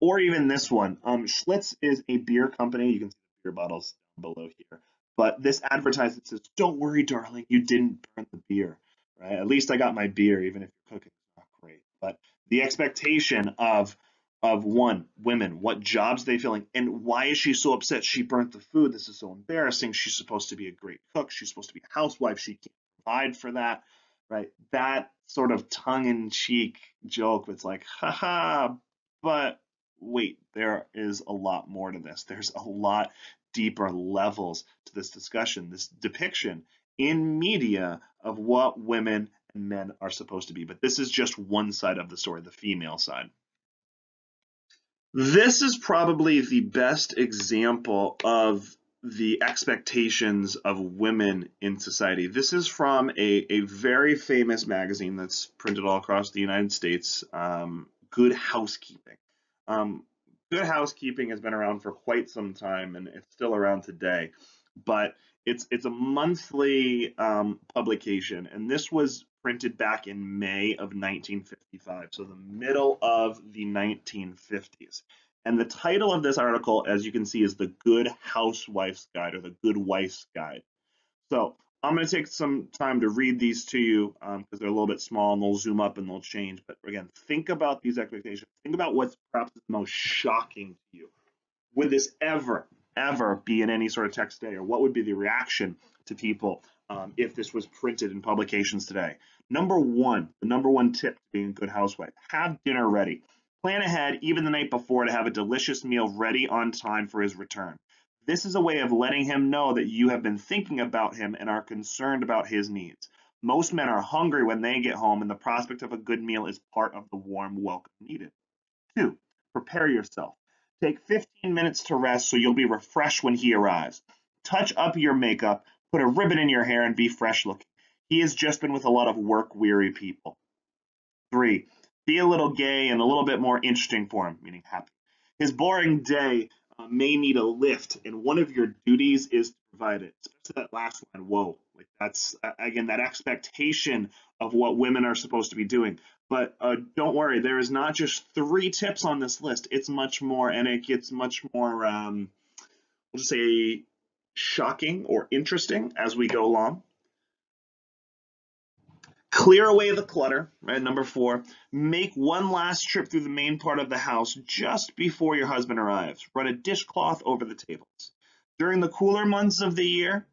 Or even this one. Um, Schlitz is a beer company. You can see the beer bottles below here. But this advertisement says, Don't worry, darling, you didn't burn the beer right? At least I got my beer, even if your cooking is not great. But the expectation of of one, women, what jobs they filling, and why is she so upset? She burnt the food. This is so embarrassing. She's supposed to be a great cook. She's supposed to be a housewife. She can't provide for that, right? That sort of tongue-in-cheek joke. It's like, haha, but wait, there is a lot more to this. There's a lot deeper levels to this discussion, this depiction in media of what women and men are supposed to be. But this is just one side of the story, the female side. This is probably the best example of the expectations of women in society. This is from a, a very famous magazine that's printed all across the United States, um, Good Housekeeping. Um, Good Housekeeping has been around for quite some time and it's still around today. But it's it's a monthly um, publication, and this was printed back in May of 1955, so the middle of the 1950s. And the title of this article, as you can see, is the Good Housewife's Guide or the Good Wife's Guide. So I'm going to take some time to read these to you because um, they're a little bit small and they'll zoom up and they'll change. But again, think about these expectations. Think about what's perhaps the most shocking to you. Would this ever ever be in any sort of text today, or what would be the reaction to people um, if this was printed in publications today? Number one, the number one tip to being a good housewife, have dinner ready. Plan ahead, even the night before, to have a delicious meal ready on time for his return. This is a way of letting him know that you have been thinking about him and are concerned about his needs. Most men are hungry when they get home, and the prospect of a good meal is part of the warm welcome needed. Two, prepare yourself. Take 15 minutes to rest so you'll be refreshed when he arrives. Touch up your makeup, put a ribbon in your hair, and be fresh looking. He has just been with a lot of work weary people. Three, be a little gay and a little bit more interesting for him, meaning happy. His boring day uh, may need a lift, and one of your duties is to provide it. Especially that last line, whoa. Like that's, again, that expectation of what women are supposed to be doing. But uh, don't worry, there is not just three tips on this list. It's much more, and it gets much more, um, we'll just say, shocking or interesting as we go along. Clear away the clutter, right? Number four, make one last trip through the main part of the house just before your husband arrives. Run a dishcloth over the tables. During the cooler months of the year,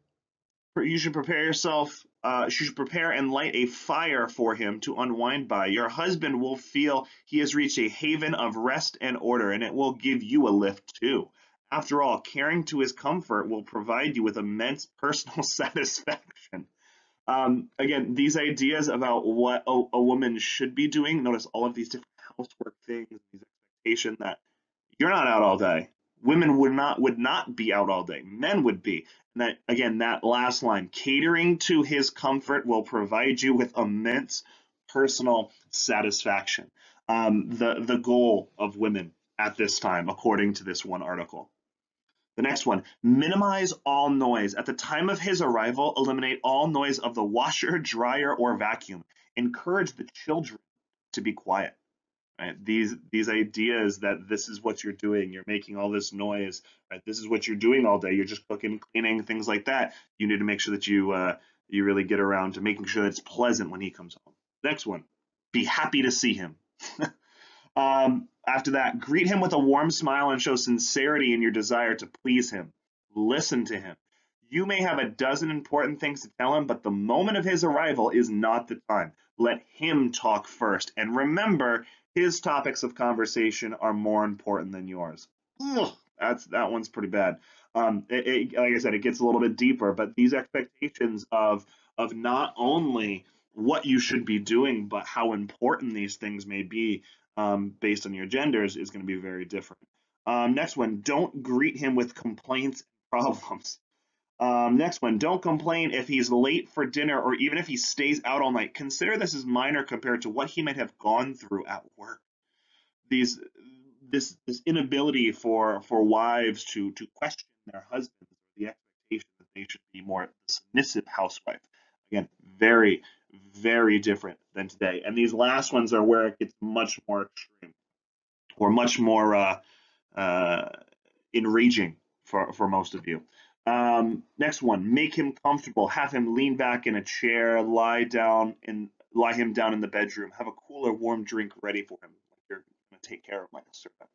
you should prepare yourself uh, you should prepare and light a fire for him to unwind by. Your husband will feel he has reached a haven of rest and order, and it will give you a lift too. After all, caring to his comfort will provide you with immense personal satisfaction. Um, again, these ideas about what a, a, woman should be doing. Notice all of these different housework things, these expectation that you're not out all day. Women would not would not be out all day. Men would be. And that again, that last line, catering to his comfort will provide you with immense personal satisfaction. Um, the the goal of women at this time, according to this one article. The next one, minimize all noise. At the time of his arrival, eliminate all noise of the washer, dryer, or vacuum. Encourage the children to be quiet. Right? These these ideas that this is what you're doing, you're making all this noise, right? This is what you're doing all day. You're just cooking, cleaning, things like that. You need to make sure that you uh, you really get around to making sure that it's pleasant when he comes home. Next one, be happy to see him. um, after that, greet him with a warm smile and show sincerity in your desire to please him. Listen to him. You may have a dozen important things to tell him, but the moment of his arrival is not the time. Let him talk first. And remember, his topics of conversation are more important than yours. Ugh, that's that one's pretty bad. Um, it, it, like I said, it gets a little bit deeper, but these expectations of of not only what you should be doing, but how important these things may be um, based on your genders is going to be very different. Um, next one, don't greet him with complaints and problems. Um, next one, don't complain if he's late for dinner or even if he stays out all night. Consider this as minor compared to what he might have gone through at work. These, this, this inability for for wives to to question their husbands, the expectation that they should be more submissive housewife. Again, very very different than today. And these last ones are where it gets much more extreme or much more uh, uh, enraging for for most of you. Um, next one, make him comfortable. Have him lean back in a chair, lie down and lie him down in the bedroom. Have a cooler, warm drink ready for him. You're going to take care of my servant.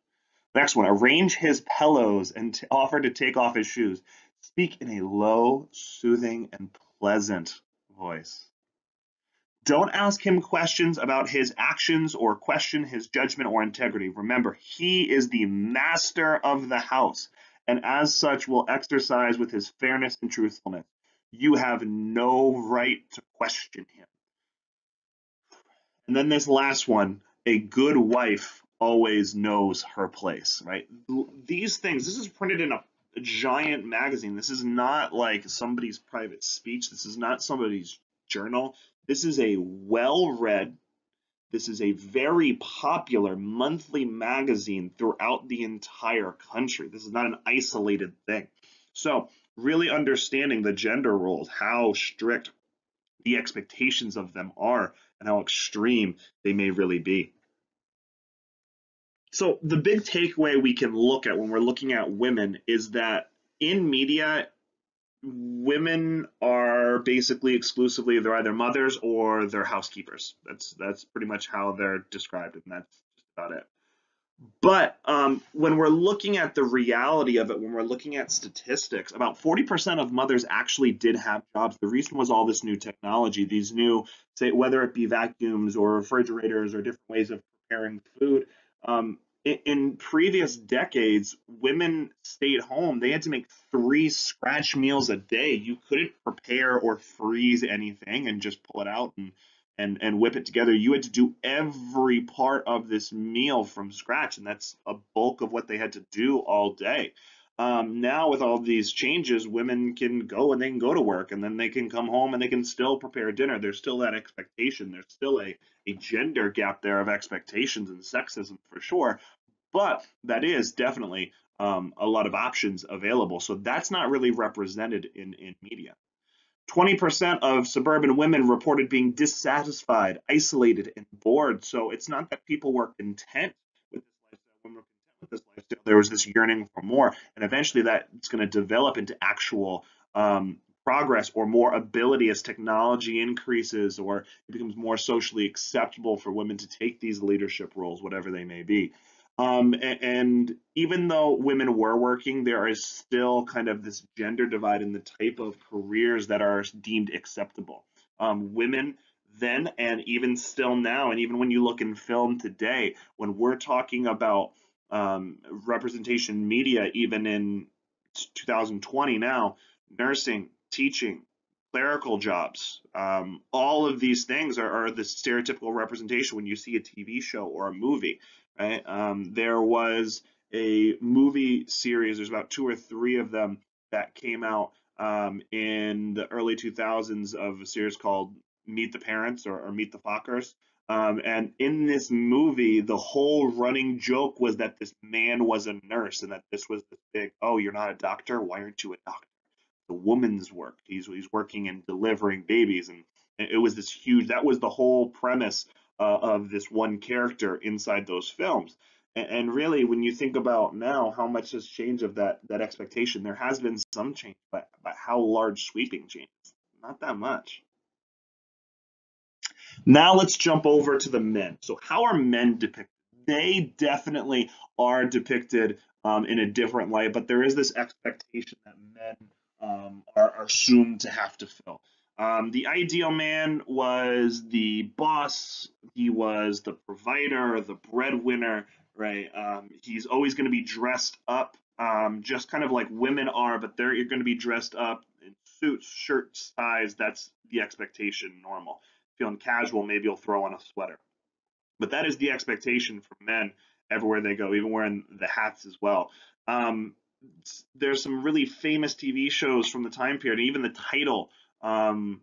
Next one, arrange his pillows and offer to take off his shoes. Speak in a low, soothing, and pleasant voice. Don't ask him questions about his actions or question his judgment or integrity. Remember, he is the master of the house and as such will exercise with his fairness and truthfulness. You have no right to question him. And then this last one a good wife always knows her place, right? These things, this is printed in a, giant magazine. This is not like somebody's private speech. This is not somebody's journal. This is a well read, this is a very popular monthly magazine throughout the entire country. This is not an isolated thing. So, really understanding the gender roles, how strict the expectations of them are, and how extreme they may really be. So, the big takeaway we can look at when we're looking at women is that in media, women are basically exclusively they're either mothers or they're housekeepers. That's that's pretty much how they're described, and that's just about it. But um, when we're looking at the reality of it, when we're looking at statistics, about 40% of mothers actually did have jobs. The reason was all this new technology, these new, say, whether it be vacuums or refrigerators or different ways of preparing food. Um, in, previous decades, women stayed home. They had to make three scratch meals a day. You couldn't prepare or freeze anything and just pull it out and and and whip it together. You had to do every part of this meal from scratch, and that's a bulk of what they had to do all day. Um, now with all these changes, women can go and they can go to work and then they can come home and they can still prepare dinner. There's still that expectation. There's still a, a gender gap there of expectations and sexism for sure. But that is definitely um, a lot of options available. So that's not really represented in, in media. 20% of suburban women reported being dissatisfied, isolated, and bored. So it's not that people were content with this lifestyle. Women this lifestyle. There was this yearning for more. And eventually that's going to develop into actual um, progress or more ability as technology increases or it becomes more socially acceptable for women to take these leadership roles, whatever they may be. Um, and, and, even though women were working, there is still kind of this gender divide in the type of careers that are deemed acceptable. Um, women then and even still now, and even when you look in film today, when we're talking about um, representation media, even in 2020 now, nursing, teaching, clerical jobs. Um, all of these things are, are, the stereotypical representation when you see a TV show or a movie, right? Um, there was a movie series, there's about two or three of them that came out um, in the early 2000s of a series called Meet the Parents or, or Meet the Fockers. Um, and in this movie, the whole running joke was that this man was a nurse and that this was the big, oh, you're not a doctor? Why aren't you a doctor? The woman's work. He's, he's working in delivering babies. And it was this huge, that was the whole premise uh, of this one character inside those films. And, and really, when you think about now how much has changed of that, that expectation, there has been some change, but, but how large sweeping change? Not that much. Now let's jump over to the men. So how are men depicted? They definitely are depicted um, in a different light, but there is this expectation that men um, are, are, assumed to have to fill. Um, the ideal man was the boss. He was the provider, the breadwinner, right? Um, he's always going to be dressed up, um, just kind of like women are, but they're you're going to be dressed up in suits, shirt size. That's the expectation, normal feeling casual, maybe you'll throw on a sweater. But that is the expectation for men everywhere they go, even wearing the hats as well. Um, there's some really famous TV shows from the time period. Even the title um,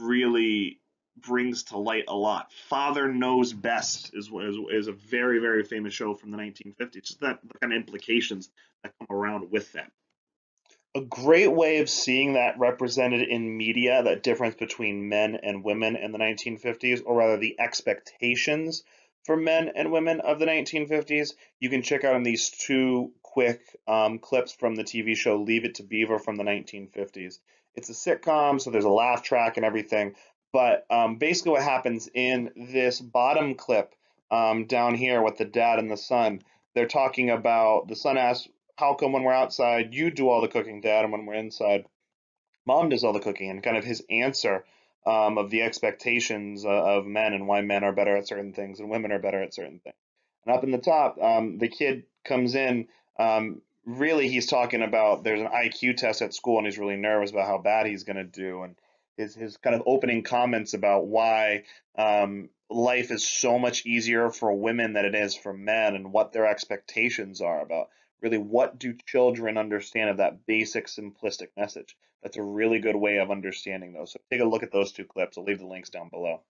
really brings to light a lot. Father Knows Best is, is, is a very, very famous show from the 1950s. Just that the kind of implications that come around with that a great way of seeing that represented in media, that difference between men and women in the 1950s, or rather the expectations for men and women of the 1950s, you can check out in these two quick um, clips from the TV show Leave It to Beaver from the 1950s. It's a sitcom, so there's a laugh track and everything. But um, basically, what happens in this bottom clip um, down here with the dad and the son, they're talking about the son asks, how come when we're outside you do all the cooking, Dad, and when we're inside, Mom does all the cooking? And kind of his answer um, of the expectations uh, of men and why men are better at certain things and women are better at certain things. And up in the top, um, the kid comes in. Um, really, he's talking about there's an IQ test at school, and he's really nervous about how bad he's going to do. And his his kind of opening comments about why um, life is so much easier for women than it is for men, and what their expectations are about really what do children understand of that basic simplistic message? That's a really good way of understanding those. So take a look at those two clips. I'll leave the links down below.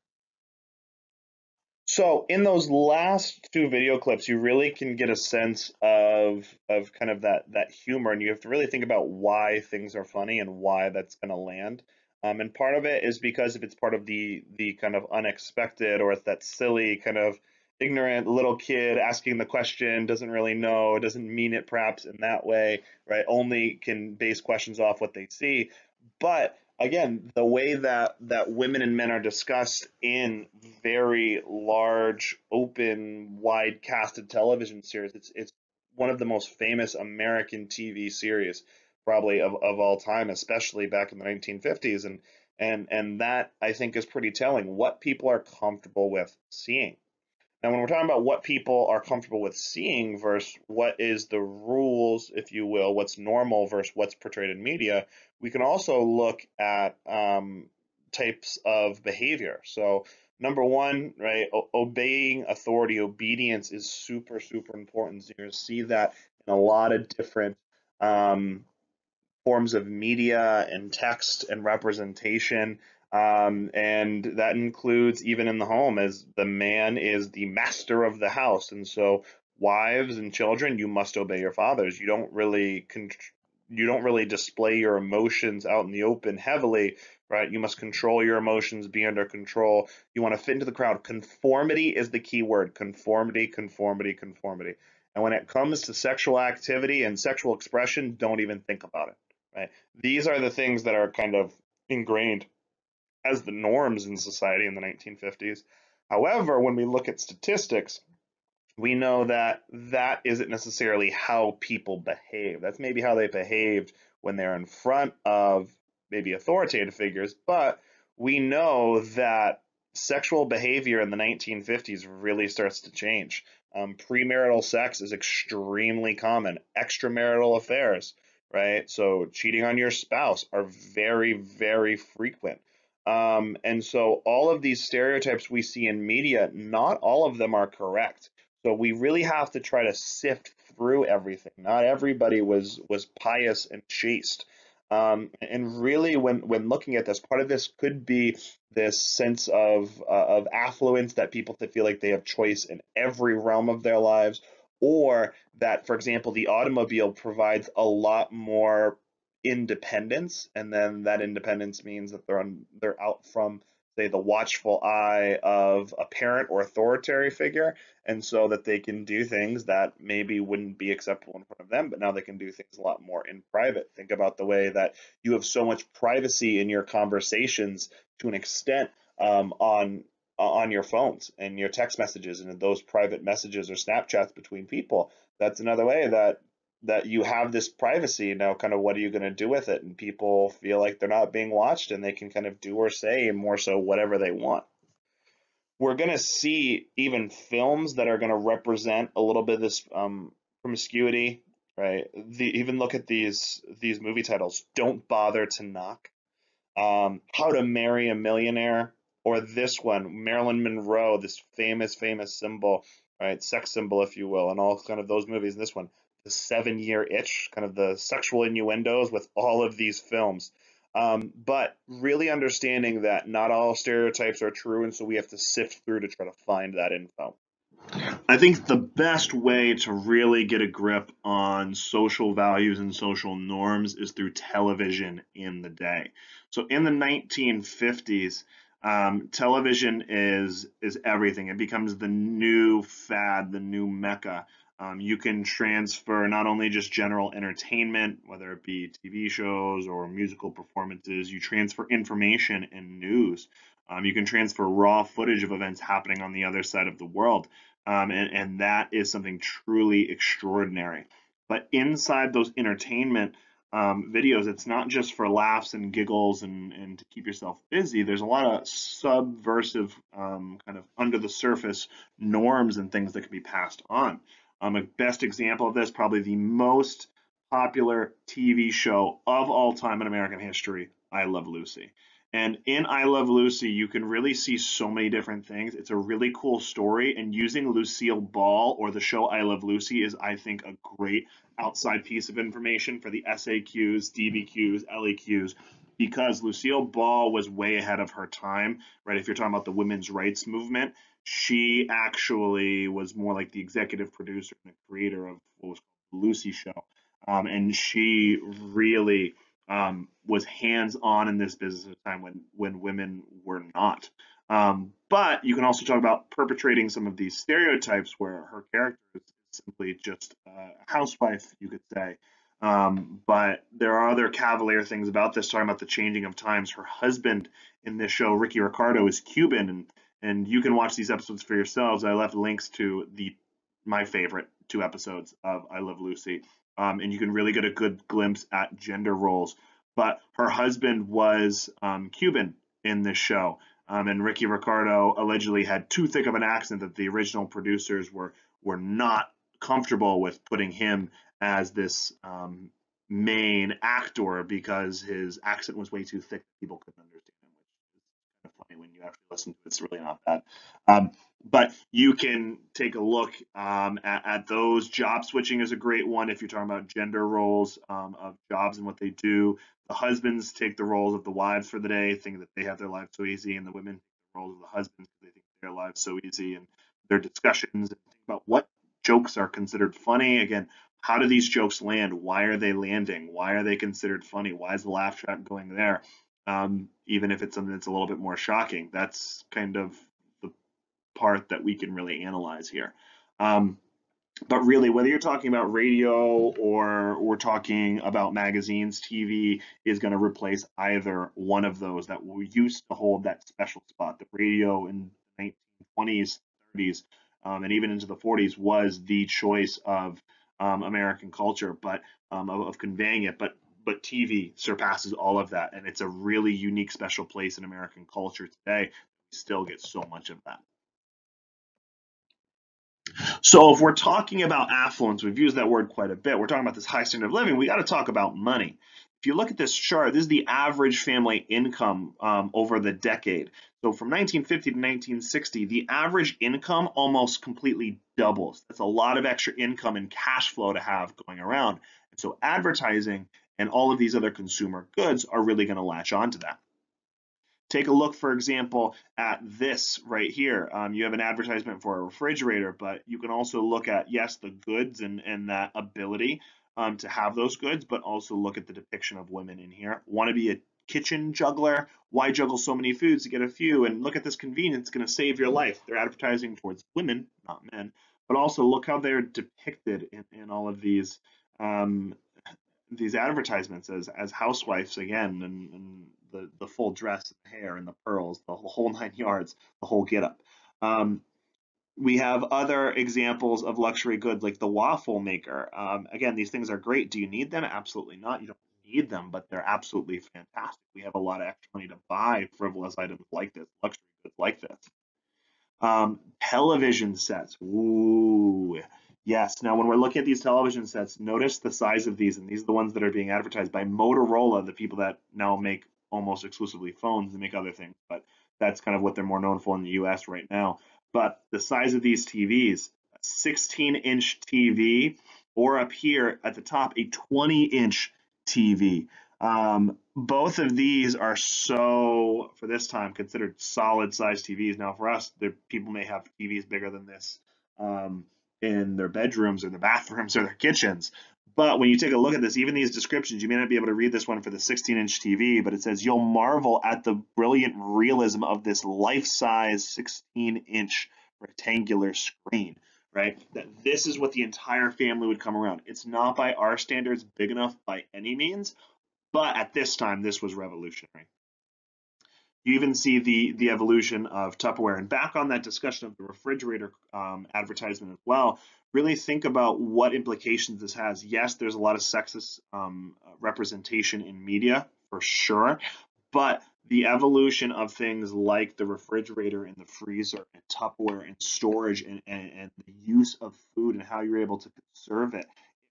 So in those last two video clips you really can get a sense of of kind of that that humor and you have to really think about why things are funny and why that's going to land. Um, and part of it is because if it's part of the the kind of unexpected or that silly kind of ignorant little kid asking the question doesn't really know doesn't mean it perhaps in that way right? Only can base questions off what they see. But again the way that that women and men are discussed in very large open wide casted television series it's it's one of the most famous american tv series probably of, of all time especially back in the 1950s and and and that i think is pretty telling what people are comfortable with seeing now, when we're talking about what people are comfortable with seeing versus what is the rules, if you will, what's normal versus what's portrayed in media, we can also look at um, types of behavior. So, number one, right, obeying authority, obedience is super, super important. You're going to see that in a lot of different um, forms of media and text and representation. Um, and that includes even in the home as the man is the master of the house. And so wives and children, you must obey your fathers. You don't really con- you don't really display your emotions out in the open heavily, right? You must control your emotions, be under control. You want to fit into the crowd. Conformity is the key word. Conformity, conformity, conformity. And when it comes to sexual activity and sexual expression, don't even think about it, right? These are the things that are kind of ingrained as the norms in society in the 1950s. However, when we look at statistics, we know that that isn't necessarily how people behave. That's maybe how they behaved when they're in front of maybe authoritative figures, but we know that sexual behavior in the 1950s really starts to change. Um, premarital sex is extremely common. Extramarital affairs right? So cheating on your spouse are very, very frequent. Um, and so all of these stereotypes we see in media, not all of them are correct. So we really have to try to sift through everything. Not everybody was was pious and chaste. Um, and really, when when looking at this, part of this could be this sense of uh, of affluence that people feel like they have choice in every realm of their lives, or that, for example, the automobile provides a lot more independence, and then that independence means that they're on they're out from say the watchful eye of a parent or authoritarian figure and so that they can do things that maybe wouldn't be acceptable in front of them but now they can do things a lot more in private. Think about the way that you have so much privacy in your conversations to an extent um, on on your phones and your text messages and those private messages or snapchats between people. That's another way that that you have this privacy now kind of what are you going to do with it? And people feel like they're not being watched and they can kind of do or say more so whatever they want. We're going to see even films that are going to represent a little bit of this um, promiscuity right? The, even look at these these movie titles. Don't bother to knock um, how to marry a millionaire or this one marilyn monroe this famous famous symbol right? Sex symbol if you will and all kind of those movies. And this one the seven year itch, kind of the sexual innuendos with all of these films. Um, but really understanding that not all stereotypes are true, and so we have to sift through to try to find that info. I think the best way to really get a grip on social values and social norms is through television in the day. So in the 1950s, um, television is is everything. It becomes the new fad, the new mecca. Um, you can transfer not only just general entertainment, whether it be TV shows or musical performances, you transfer information and news. Um, you can transfer raw footage of events happening on the other side of the world. Um, and, and that is something truly extraordinary. But inside those entertainment um, videos, it's not just for laughs and giggles and, and to keep yourself busy. There's a lot of subversive, um, kind of under the surface norms and things that can be passed on. Um, a best example of this, probably the most popular TV show of all time in American history, I Love Lucy. And in I Love Lucy, you can really see so many different things. It's a really cool story, and using Lucille Ball or the show I Love Lucy is, I think, a great outside piece of information for the SAQs, DBQs, LEQs, because Lucille Ball was way ahead of her time, right? If you're talking about the women's rights movement, she actually was more like the executive producer and the creator of what was called the Lucy Show. Um, and she really um, was hands on in this business at a time when, when women were not. Um, but you can also talk about perpetrating some of these stereotypes where her character is simply just a housewife, you could say. Um, but there are other cavalier things about this, talking about the changing of times. Her husband in this show, Ricky Ricardo, is Cuban, and and you can watch these episodes for yourselves. I left links to the my favorite two episodes of I Love Lucy, um, and you can really get a good glimpse at gender roles. But her husband was um, Cuban in this show, um, and Ricky Ricardo allegedly had too thick of an accent that the original producers were were not comfortable with putting him as this um, main actor because his accent was way too thick. People couldn't understand when you actually listen to it. It's really not bad. Um, but you can take a look um, at, at, those. Job switching is a great one if you're talking about gender roles um, of jobs and what they do. The husbands take the roles of the wives for the day, think that they have their lives so easy, and the women take the roles of the husbands because they think their lives so easy. And their discussions and think about what jokes are considered funny. Again, how do these jokes land? Why are they landing? Why are they considered funny? Why is the laugh track going there? Um, even if it's something that's a little bit more shocking. That's kind of the part that we can really analyze here. Um, but really, whether you're talking about radio or we're talking about magazines, TV is going to replace either one of those that used to hold that special spot. The radio in the 1920s, 30s, um, and even into the 40s was the choice of um, American culture, but um, of, of, conveying it. But but TV surpasses all of that, and it's a really unique, special place in American culture today. We still get so much of that. So if we're talking about affluence, we've used that word quite a bit. We're talking about this high standard of living. We got to talk about money. If you look at this chart, this is the average family income um, over the decade. So from 1950 to 1960, the average income almost completely doubles. That's a lot of extra income and cash flow to have going around. And so advertising and all of these other consumer goods are really going to latch onto that. Take a look, for example, at this right here. Um, you have an advertisement for a refrigerator, but you can also look at, yes, the goods and, and that ability um, to have those goods, but also look at the depiction of women in here. Want to be a kitchen juggler? Why juggle so many foods to get a few? And look at this convenience, going to save your life. They're advertising towards women, not men, but also look how they're depicted in, in all of these um, these advertisements as as housewives again, and, and the the full dress, the hair, and the pearls, the whole nine yards, the whole get up. Um, we have other examples of luxury goods like the waffle maker. Um, again, these things are great. Do you need them? Absolutely not. You don't need them, but they're absolutely fantastic. We have a lot of extra money to buy frivolous items like this, luxury goods like this. Um, television sets. Ooh, yes. Now, when we're looking at these television sets, notice the size of these, and these are the ones that are being advertised by Motorola, the people that now make almost exclusively phones and make other things, but that's kind of what they're more known for in the US right now. But the size of these TVs, 16 inch TV, or up here at the top, a 20 inch TV. Um, both of these are so, for this time, considered solid size TVs. Now, for us, people may have TVs bigger than this um, in their bedrooms or their bathrooms or their kitchens. But when you take a look at this, even these descriptions, you may not be able to read this one for the 16 inch TV, but it says you'll marvel at the brilliant realism of this life size 16 inch rectangular screen, right? That this is what the entire family would come around. It's not by our standards big enough by any means, but at this time, this was revolutionary. You even see the, the evolution of Tupperware. And back on that discussion of the refrigerator um, advertisement as well, really think about what implications this has. Yes, there's a lot of sexist um, representation in media for sure, but the evolution of things like the refrigerator and the freezer and Tupperware and storage and, and, and the use of food and how you're able to conserve it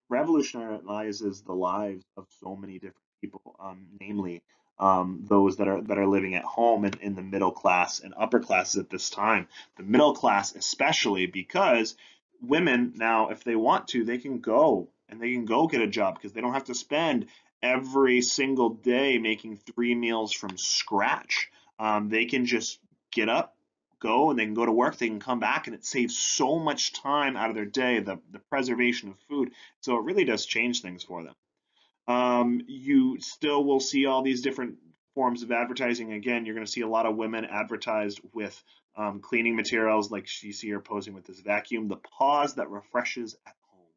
revolutionizes the lives of so many different people, um, namely um, those that are that are living at home and in the middle class and upper classes at this time. The middle class, especially because women now, if they want to, they can go and they can go get a job because they don't have to spend every single day making three meals from scratch. Um, they can just get up, go, and they can go to work. They can come back, and it saves so much time out of their day. The the preservation of food. So it really does change things for them. Um, you still will see all these different forms of advertising. Again, you're going to see a lot of women advertised with um, cleaning materials like you see her posing with this vacuum, the pause that refreshes at home.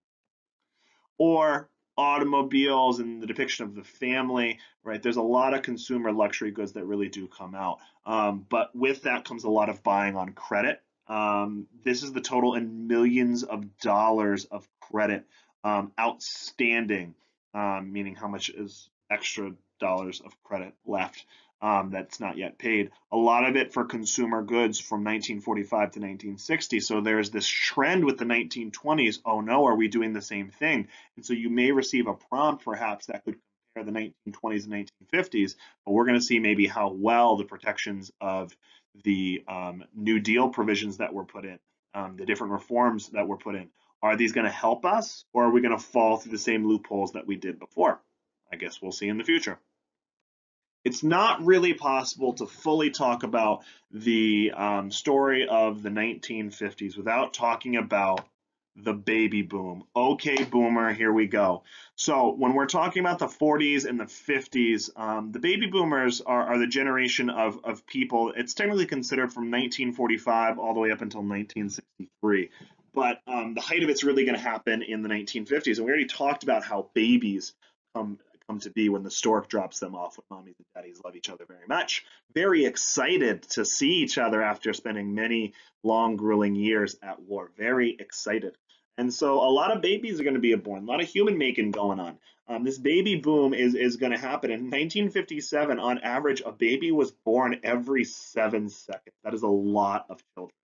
Or automobiles and the depiction of the family, right? There's a lot of consumer luxury goods that really do come out. Um, but with that comes a lot of buying on credit. Um, this is the total in millions of dollars of credit um, outstanding um, meaning how much is extra dollars of credit left um, that's not yet paid. A lot of it for consumer goods from 1945 to 1960. So there's this trend with the 1920s. Oh no, are we doing the same thing? And so you may receive a prompt perhaps that could compare the 1920s and 1950s, but we're going to see maybe how well the protections of the um, New Deal provisions that were put in, um, the different reforms that were put in, are these going to help us or are we going to fall through the same loopholes that we did before? I guess we'll see in the future. It's not really possible to fully talk about the um, story of the 1950s without talking about the baby boom. Okay, boomer, here we go. So when we're talking about the 40s and the 50s, um, the baby boomers are, are the generation of, of people, it's technically considered from 1945 all the way up until 1963 but um, the height of it's really going to happen in the 1950s. And we already talked about how babies come come to be when the stork drops them off when mommies and daddies love each other very much. Very excited to see each other after spending many long, grueling years at war. Very excited. And so a lot of babies are going to be born, a lot of human making going on. Um, this baby boom is, is going to happen. In 1957, on average, a baby was born every seven seconds. That is a lot of children.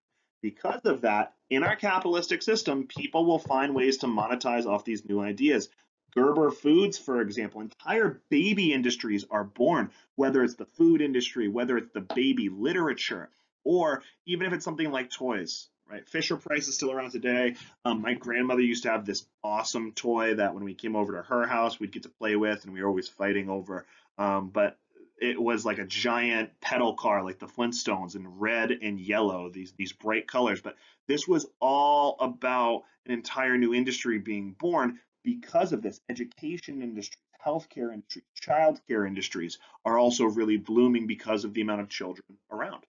Because of that, in our capitalistic system, people will find ways to monetize off these new ideas. Gerber Foods, for example, entire baby industries are born, whether it's the food industry, whether it's the baby literature, or even if it's something like toys, right? Fisher Price is still around today. Um, my grandmother used to have this awesome toy that when we came over to her house, we'd get to play with, and we were always fighting over. Um, but it was like a giant pedal car, like the Flintstones, in red and yellow, these these bright colors. But this was all about an entire new industry being born because of this. Education industry, healthcare industry, childcare industries are also really blooming because of the amount of children around.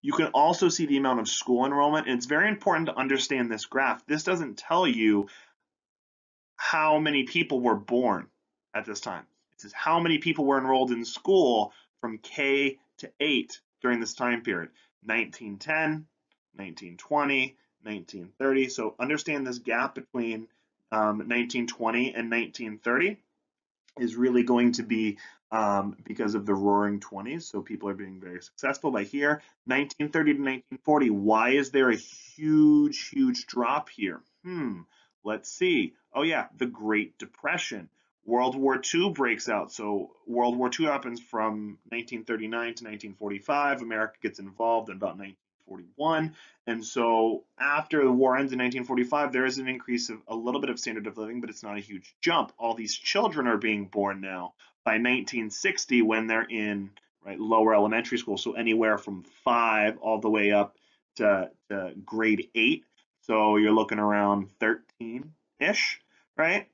You can also see the amount of school enrollment, and it's very important to understand this graph. This doesn't tell you how many people were born at this time. Says how many people were enrolled in school from K to 8 during this time period. 1910, 1920, 1930. So understand this gap between um, 1920 and 1930 is really going to be um, because of the roaring 20s. So people are being very successful. By here, 1930 to 1940, why is there a huge, huge drop here? Hmm, let's see. Oh yeah, the Great Depression. World War II breaks out. So World War II happens from 1939 to 1945. America gets involved in about 1941. And so after the war ends in 1945, there is an increase of a little bit of standard of living, but it's not a huge jump. All these children are being born now. By 1960, when they're in right lower elementary school, so anywhere from five all the way up to, to grade eight. So you're looking around 13 ish, right?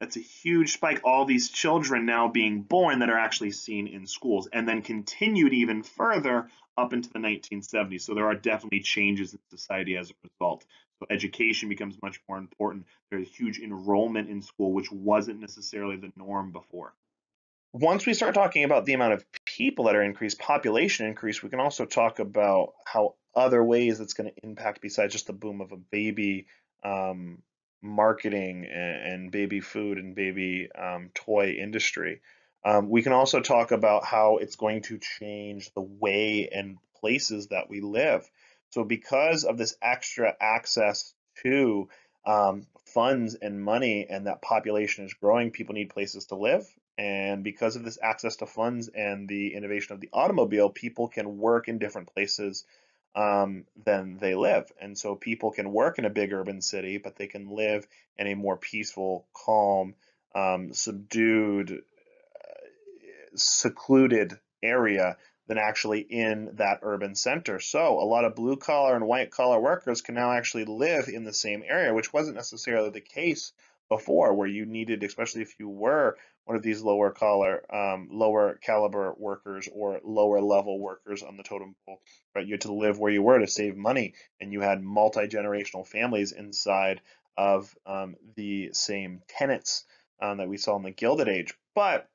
That's a huge spike. All these children now being born that are actually seen in schools, and then continued even further up into the 1970s. So there are definitely changes in society as a result. So education becomes much more important. There's huge enrollment in school, which wasn't necessarily the norm before. Once we start talking about the amount of people that are increased, population increase, we can also talk about how other ways that's going to impact besides just the boom of a baby um, marketing and, baby food and baby um, toy industry. Um, we can also talk about how it's going to change the way and places that we live. So, because of this extra access to um, funds and money, and that population is growing, people need places to live. And because of this access to funds and the innovation of the automobile, people can work in different places um, than they live. And so people can work in a big urban city, but they can live in a more peaceful, calm, um, subdued, uh, secluded area than actually in that urban center. So a lot of blue collar and white collar workers can now actually live in the same area, which wasn't necessarily the case before, where you needed, especially if you were one of these lower collar, um, lower caliber workers or lower level workers on the totem pole, right? You had to live where you were to save money, and you had multi generational families inside of um, the same tenants um, that we saw in the Gilded Age. But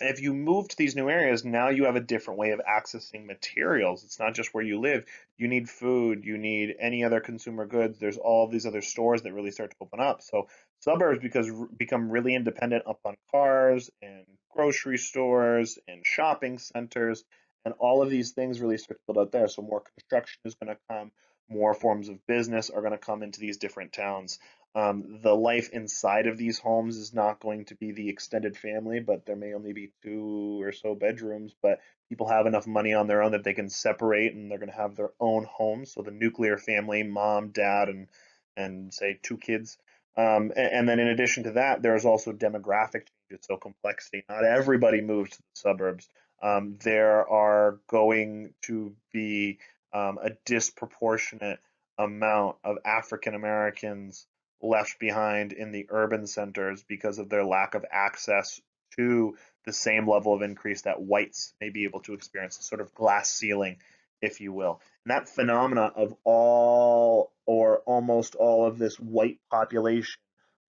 if you move to these new areas, now you have a different way of accessing materials. It's not just where you live. You need food, you need any other consumer goods. There's all these other stores that really start to open up. So suburbs because become really independent upon cars and grocery stores and shopping centers and all of these things really start to build out there. So more construction is going to come, more forms of business are going to come into these different towns. Um, the life inside of these homes is not going to be the extended family, but there may only be two or so bedrooms. But people have enough money on their own that they can separate, and they're going to have their own homes. So the nuclear family, mom, dad, and and say two kids. Um, and, and, then in addition to that, there's also demographic changes, so complexity. Not everybody moves to the suburbs. Um, there are going to be um, a disproportionate amount of African Americans left behind in the urban centers because of their lack of access to the same level of increase that whites may be able to experience, a sort of glass ceiling, if you will. And that phenomena of all or almost all of this white population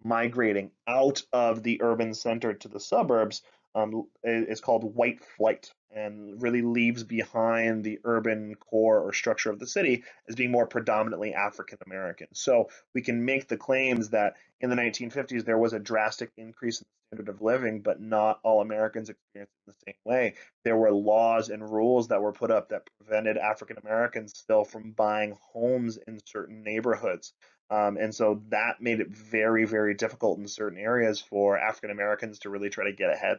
migrating out of the urban center to the suburbs um, is called white flight. And really leaves behind the urban core or structure of the city as being more predominantly African American. So we can make the claims that in the 1950s there was a drastic increase in the standard of living, but not all Americans experienced it the same way. There were laws and rules that were put up that prevented African Americans still from buying homes in certain neighborhoods. Um, and so that made it very, very difficult in certain areas for African Americans to really try to get ahead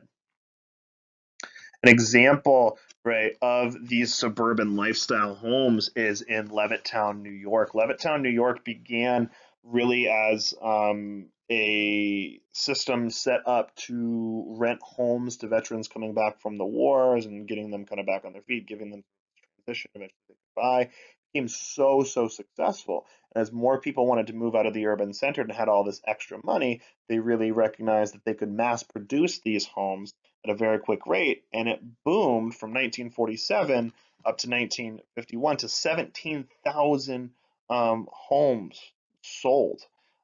an example right of these suburban lifestyle homes is in levittown new york. Levittown new york began really as um, a system set up to rent homes to veterans coming back from the wars and getting them kind of back on their feet giving them transition eventually they could buy became so so successful. And as more people wanted to move out of the urban center and had all this extra money they really recognized that they could mass produce these homes at a very quick rate, and it boomed from 1947 up to 1951 to 17,000 um, homes sold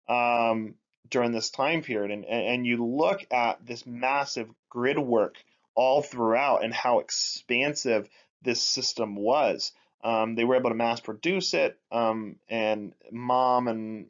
um, during this time period. And, and you look at this massive grid work all throughout and how expansive this system was. Um, they were able to mass produce it, um, and mom and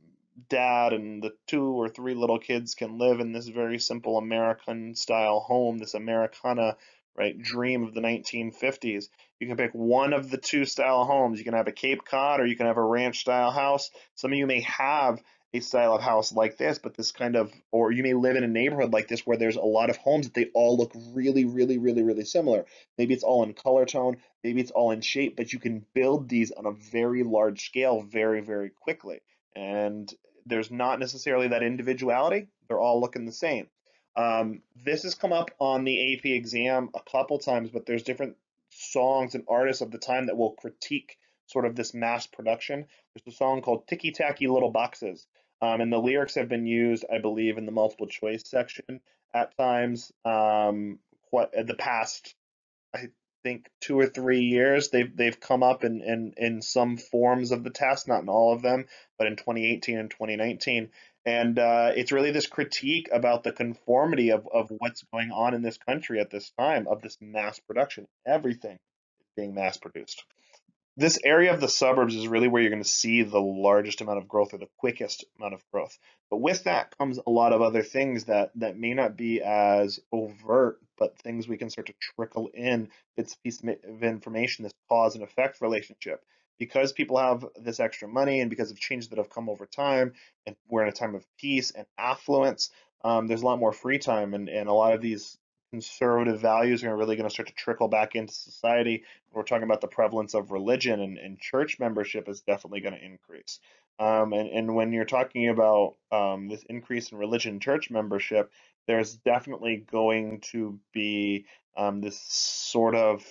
dad and the two or three little kids can live in this very simple American style home, this Americana right dream of the 1950s. You can pick one of the two style homes. You can have a Cape Cod or you can have a ranch style house. Some of you may have a style of house like this, but this kind of, or you may live in a neighborhood like this where there's a lot of homes that they all look really, really, really, really similar. Maybe it's all in color tone, maybe it's all in shape, but you can build these on a very large scale very, very quickly. And there's not necessarily that individuality. They're all looking the same. Um, this has come up on the AP exam a couple times, but there's different songs and artists of the time that will critique sort of this mass production. There's a song called Ticky Tacky Little Boxes, um, and the lyrics have been used, I believe, in the multiple choice section at times. Um, what the past, I think two or three years they've they've come up in, in in some forms of the test not in all of them but in 2018 and 2019 and uh, it's really this critique about the conformity of, of what's going on in this country at this time of this mass production. Everything being mass produced this area of the suburbs is really where you're going to see the largest amount of growth or the quickest amount of growth. But with that comes a lot of other things that that may not be as overt, but things we can start to trickle in. It's a piece of information, this cause and effect relationship. Because people have this extra money and because of changes that have come over time, and we're in a time of peace and affluence, um, there's a lot more free time, and, and a lot of these conservative values are really going to start to trickle back into society. We're talking about the prevalence of religion and, and church membership is definitely going to increase. Um, and, and when you're talking about um, this increase in religion church membership, there's definitely going to be um, this sort of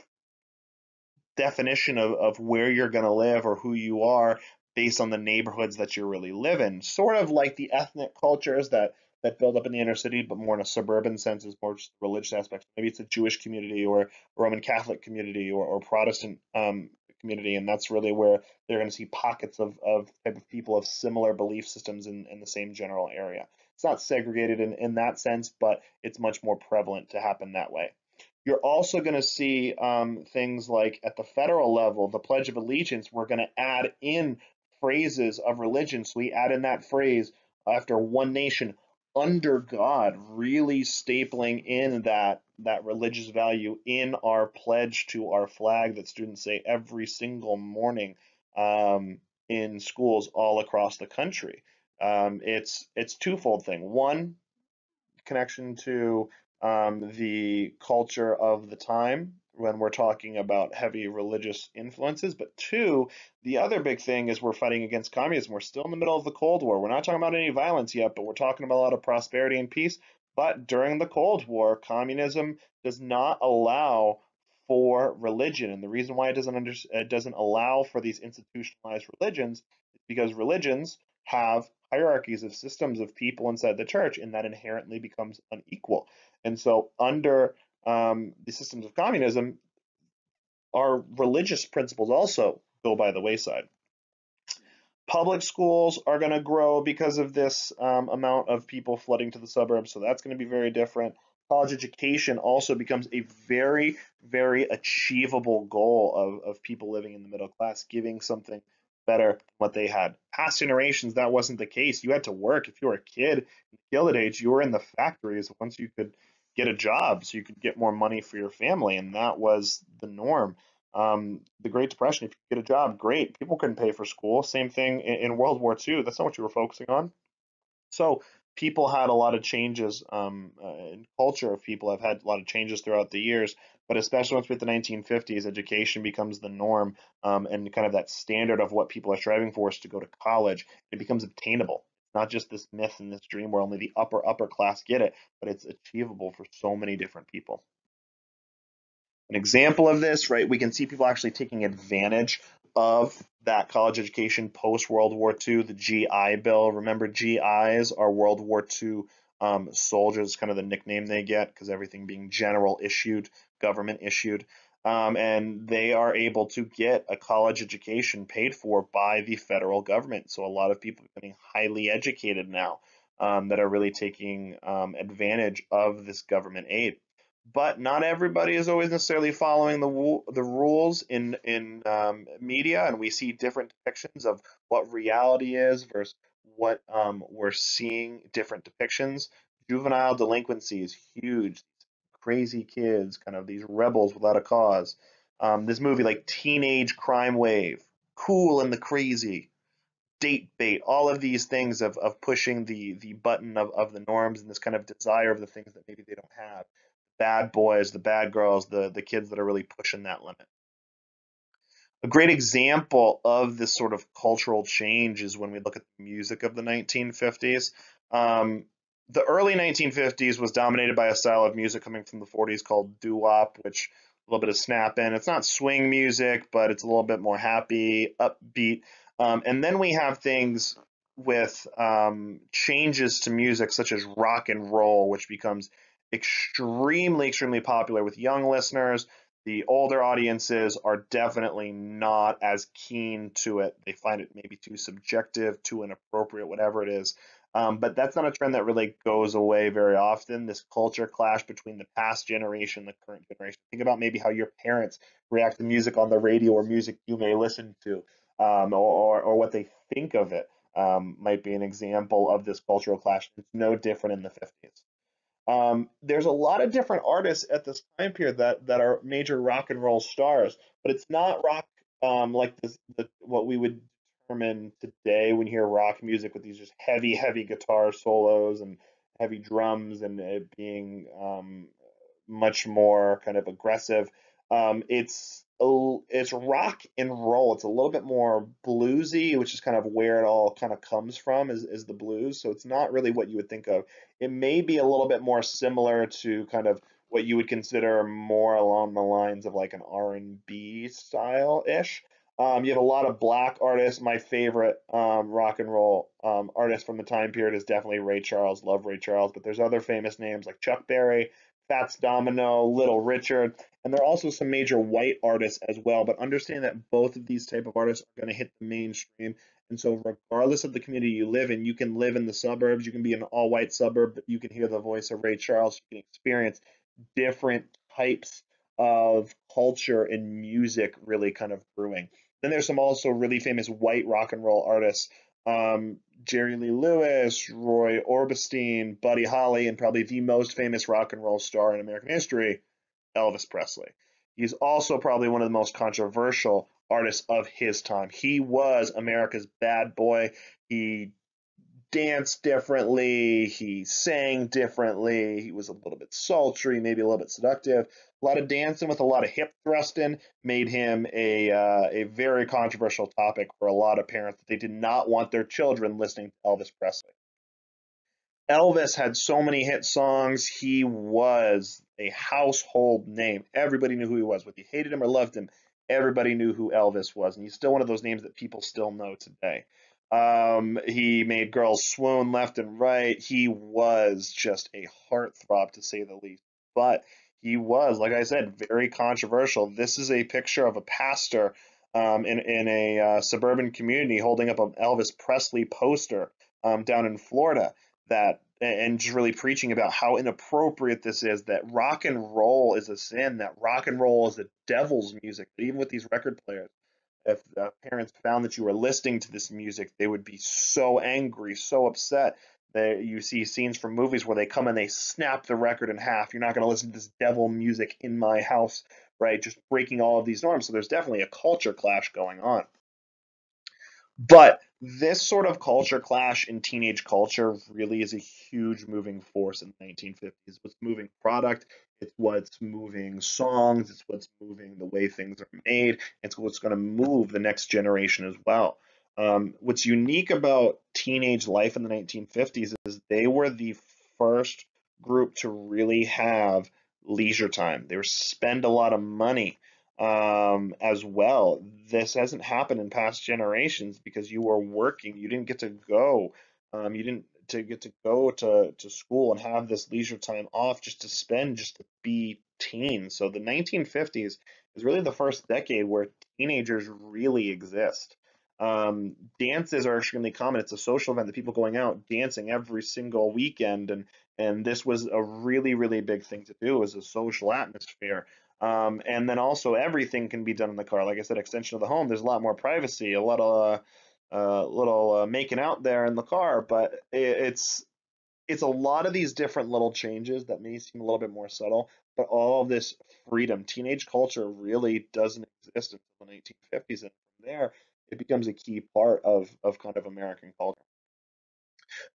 definition of, of where you're going to live or who you are based on the neighborhoods that you really live in. Sort of like the ethnic cultures that that build up in the inner city, but more in a suburban sense, is more just religious aspects. Maybe it's a Jewish community or Roman Catholic community or, or Protestant um, community, and that's really where they're going to see pockets of, of type of people of similar belief systems in, in the same general area. It's not segregated in, in that sense, but it's much more prevalent to happen that way. You're also going to see um, things like at the federal level, the Pledge of Allegiance, we're going to add in phrases of religion. So we add in that phrase after one nation, under God, really stapling in that that religious value in our pledge to our flag that students say every single morning um, in schools all across the country. Um, it's it's twofold thing. One, connection to um, the culture of the time when we're talking about heavy religious influences. But two, the other big thing is we're fighting against communism. We're still in the middle of the Cold War. We're not talking about any violence yet, but we're talking about a lot of prosperity and peace. But during the Cold War, communism does not allow for religion, and the reason why it doesn't under, it doesn't allow for these institutionalized religions is because religions have hierarchies of systems of people inside the church, and that inherently becomes unequal. And so, under um, the systems of communism, our religious principles also go by the wayside. Public schools are going to grow because of this um, amount of people flooding to the suburbs, so that's going to be very different. college education also becomes a very, very achievable goal of, of people living in the middle class, giving something better than what they had. Past generations, that wasn't the case. You had to work. If you were a kid in the Gilded Age, you were in the factories once you could get a job so you could get more money for your family, and that was the norm. Um, the Great Depression, if you get a job, great. People couldn't pay for school. Same thing in, in World War II. That's not what you were focusing on. So people had a lot of changes um, uh, in culture of people have had a lot of changes throughout the years but especially once we hit the 1950s education becomes the norm um, and kind of that standard of what people are striving for is to go to college it becomes obtainable it's not just this myth and this dream where only the upper upper class get it but it's achievable for so many different people an example of this right we can see people actually taking advantage of that college education post World War II, the GI Bill. Remember, GIs are World War II um, soldiers, kind of the nickname they get because everything being general issued, government issued. Um, and they are able to get a college education paid for by the federal government. So a lot of people are getting highly educated now um, that are really taking um, advantage of this government aid but not everybody is always necessarily following the the rules in in um, media, and we see different depictions of what reality is versus what um, we're seeing. Different depictions. Juvenile delinquency is huge. Crazy kids, kind of these rebels without a cause. Um, this movie, like Teenage Crime Wave, Cool and the Crazy, Date Bait, all of these things of, of pushing the the button of, of the norms and this kind of desire of the things that maybe they don't have bad boys, the bad girls, the the kids that are really pushing that limit. A great example of this sort of cultural change is when we look at the music of the 1950s. Um, the early 1950s was dominated by a style of music coming from the 40s called doo-wop, which a little bit of snap in. It's not swing music, but it's a little bit more happy, upbeat. Um, and then we have things with um, changes to music such as rock and roll, which becomes extremely, extremely popular with young listeners. The older audiences are definitely not as keen to it. They find it maybe too subjective, too inappropriate, whatever it is. Um, but that's not a trend that really goes away very often. This culture clash between the past generation, the current generation. Think about maybe how your parents react to music on the radio or music you may listen to, um, or, or what they think of it. Um, might be an example of this cultural clash. It's no different in the 50s. Um, there's a lot of different artists at this time period that that are major rock and roll stars, but it's not rock um, like this, the, what we would determine today when you hear rock music with these just heavy, heavy guitar solos and heavy drums and it being um, much more kind of aggressive. Um, it's it's rock and roll. It's a little bit more bluesy, which is kind of where it all kind of comes from is, is the blues. So it's not really what you would think of. It may be a little bit more similar to kind of what you would consider more along the lines of like an R&B style ish. Um, you have a lot of black artists. My favorite um, rock and roll um, artist from the time period is definitely Ray Charles. Love Ray Charles, but there's other famous names like Chuck Berry, Fats Domino, Little Richard, and there are also some major white artists as well. But understand that both of these type of artists are going to hit the mainstream. And so, regardless of the community you live in, you can live in the suburbs, you can be an all white suburb, but you can hear the voice of Ray Charles, you can experience different types of culture and music really kind of brewing. Then there's some also really famous white rock and roll artists um, Jerry Lee Lewis, Roy Orbison, Buddy Holly, and probably the most famous rock and roll star in American history, Elvis Presley. He's also probably one of the most controversial artists of his time. He was America's bad boy. He danced differently, he sang differently, he was a little bit sultry, maybe a little bit seductive. A lot of dancing with a lot of hip thrusting made him a uh, a very controversial topic for a lot of parents that they did not want their children listening to Elvis Presley. Elvis had so many hit songs. He was a household name. Everybody knew who he was. Whether you hated him or loved him, everybody knew who Elvis was. And he's still one of those names that people still know today. Um, he made girls swoon left and right. He was just a heartthrob to say the least. But he was, like I said, very controversial. This is a picture of a pastor um, in in a uh, suburban community holding up an Elvis Presley poster um, down in Florida that and just really preaching about how inappropriate this is that rock and roll is a sin that rock and roll is the devil's music even with these record players if uh, parents found that you were listening to this music they would be so angry so upset that you see scenes from movies where they come and they snap the record in half. You're not going to listen to this devil music in my house right? Just breaking all of these norms. So there's definitely a culture clash going on. But this sort of culture clash in teenage culture really is a huge moving force in the 1950s. It's what's moving product, it's what's moving songs, it's what's moving the way things are made, it's what's going to move the next generation as well. Um, what's unique about teenage life in the 1950s is they were the first group to really have leisure time. They were spend a lot of money um, as well. This hasn't happened in past generations because you were working. You didn't get to go. Um, you didn't to get to go to, to school and have this leisure time off just to spend, just to be teen. So the 1950s is really the first decade where teenagers really exist. Um, dances are extremely common. It's a social event that people going out dancing every single weekend, and and this was a really really big thing to do as a social atmosphere. Um, and then also everything can be done in the car. Like I said, extension of the home. There's a lot more privacy, a lot of uh, uh, little uh, making out there in the car, but it, it's it's a lot of these different little changes that may seem a little bit more subtle, but all of this freedom, teenage culture really doesn't exist until the 1950s, and from there it becomes a key part of of kind of American culture.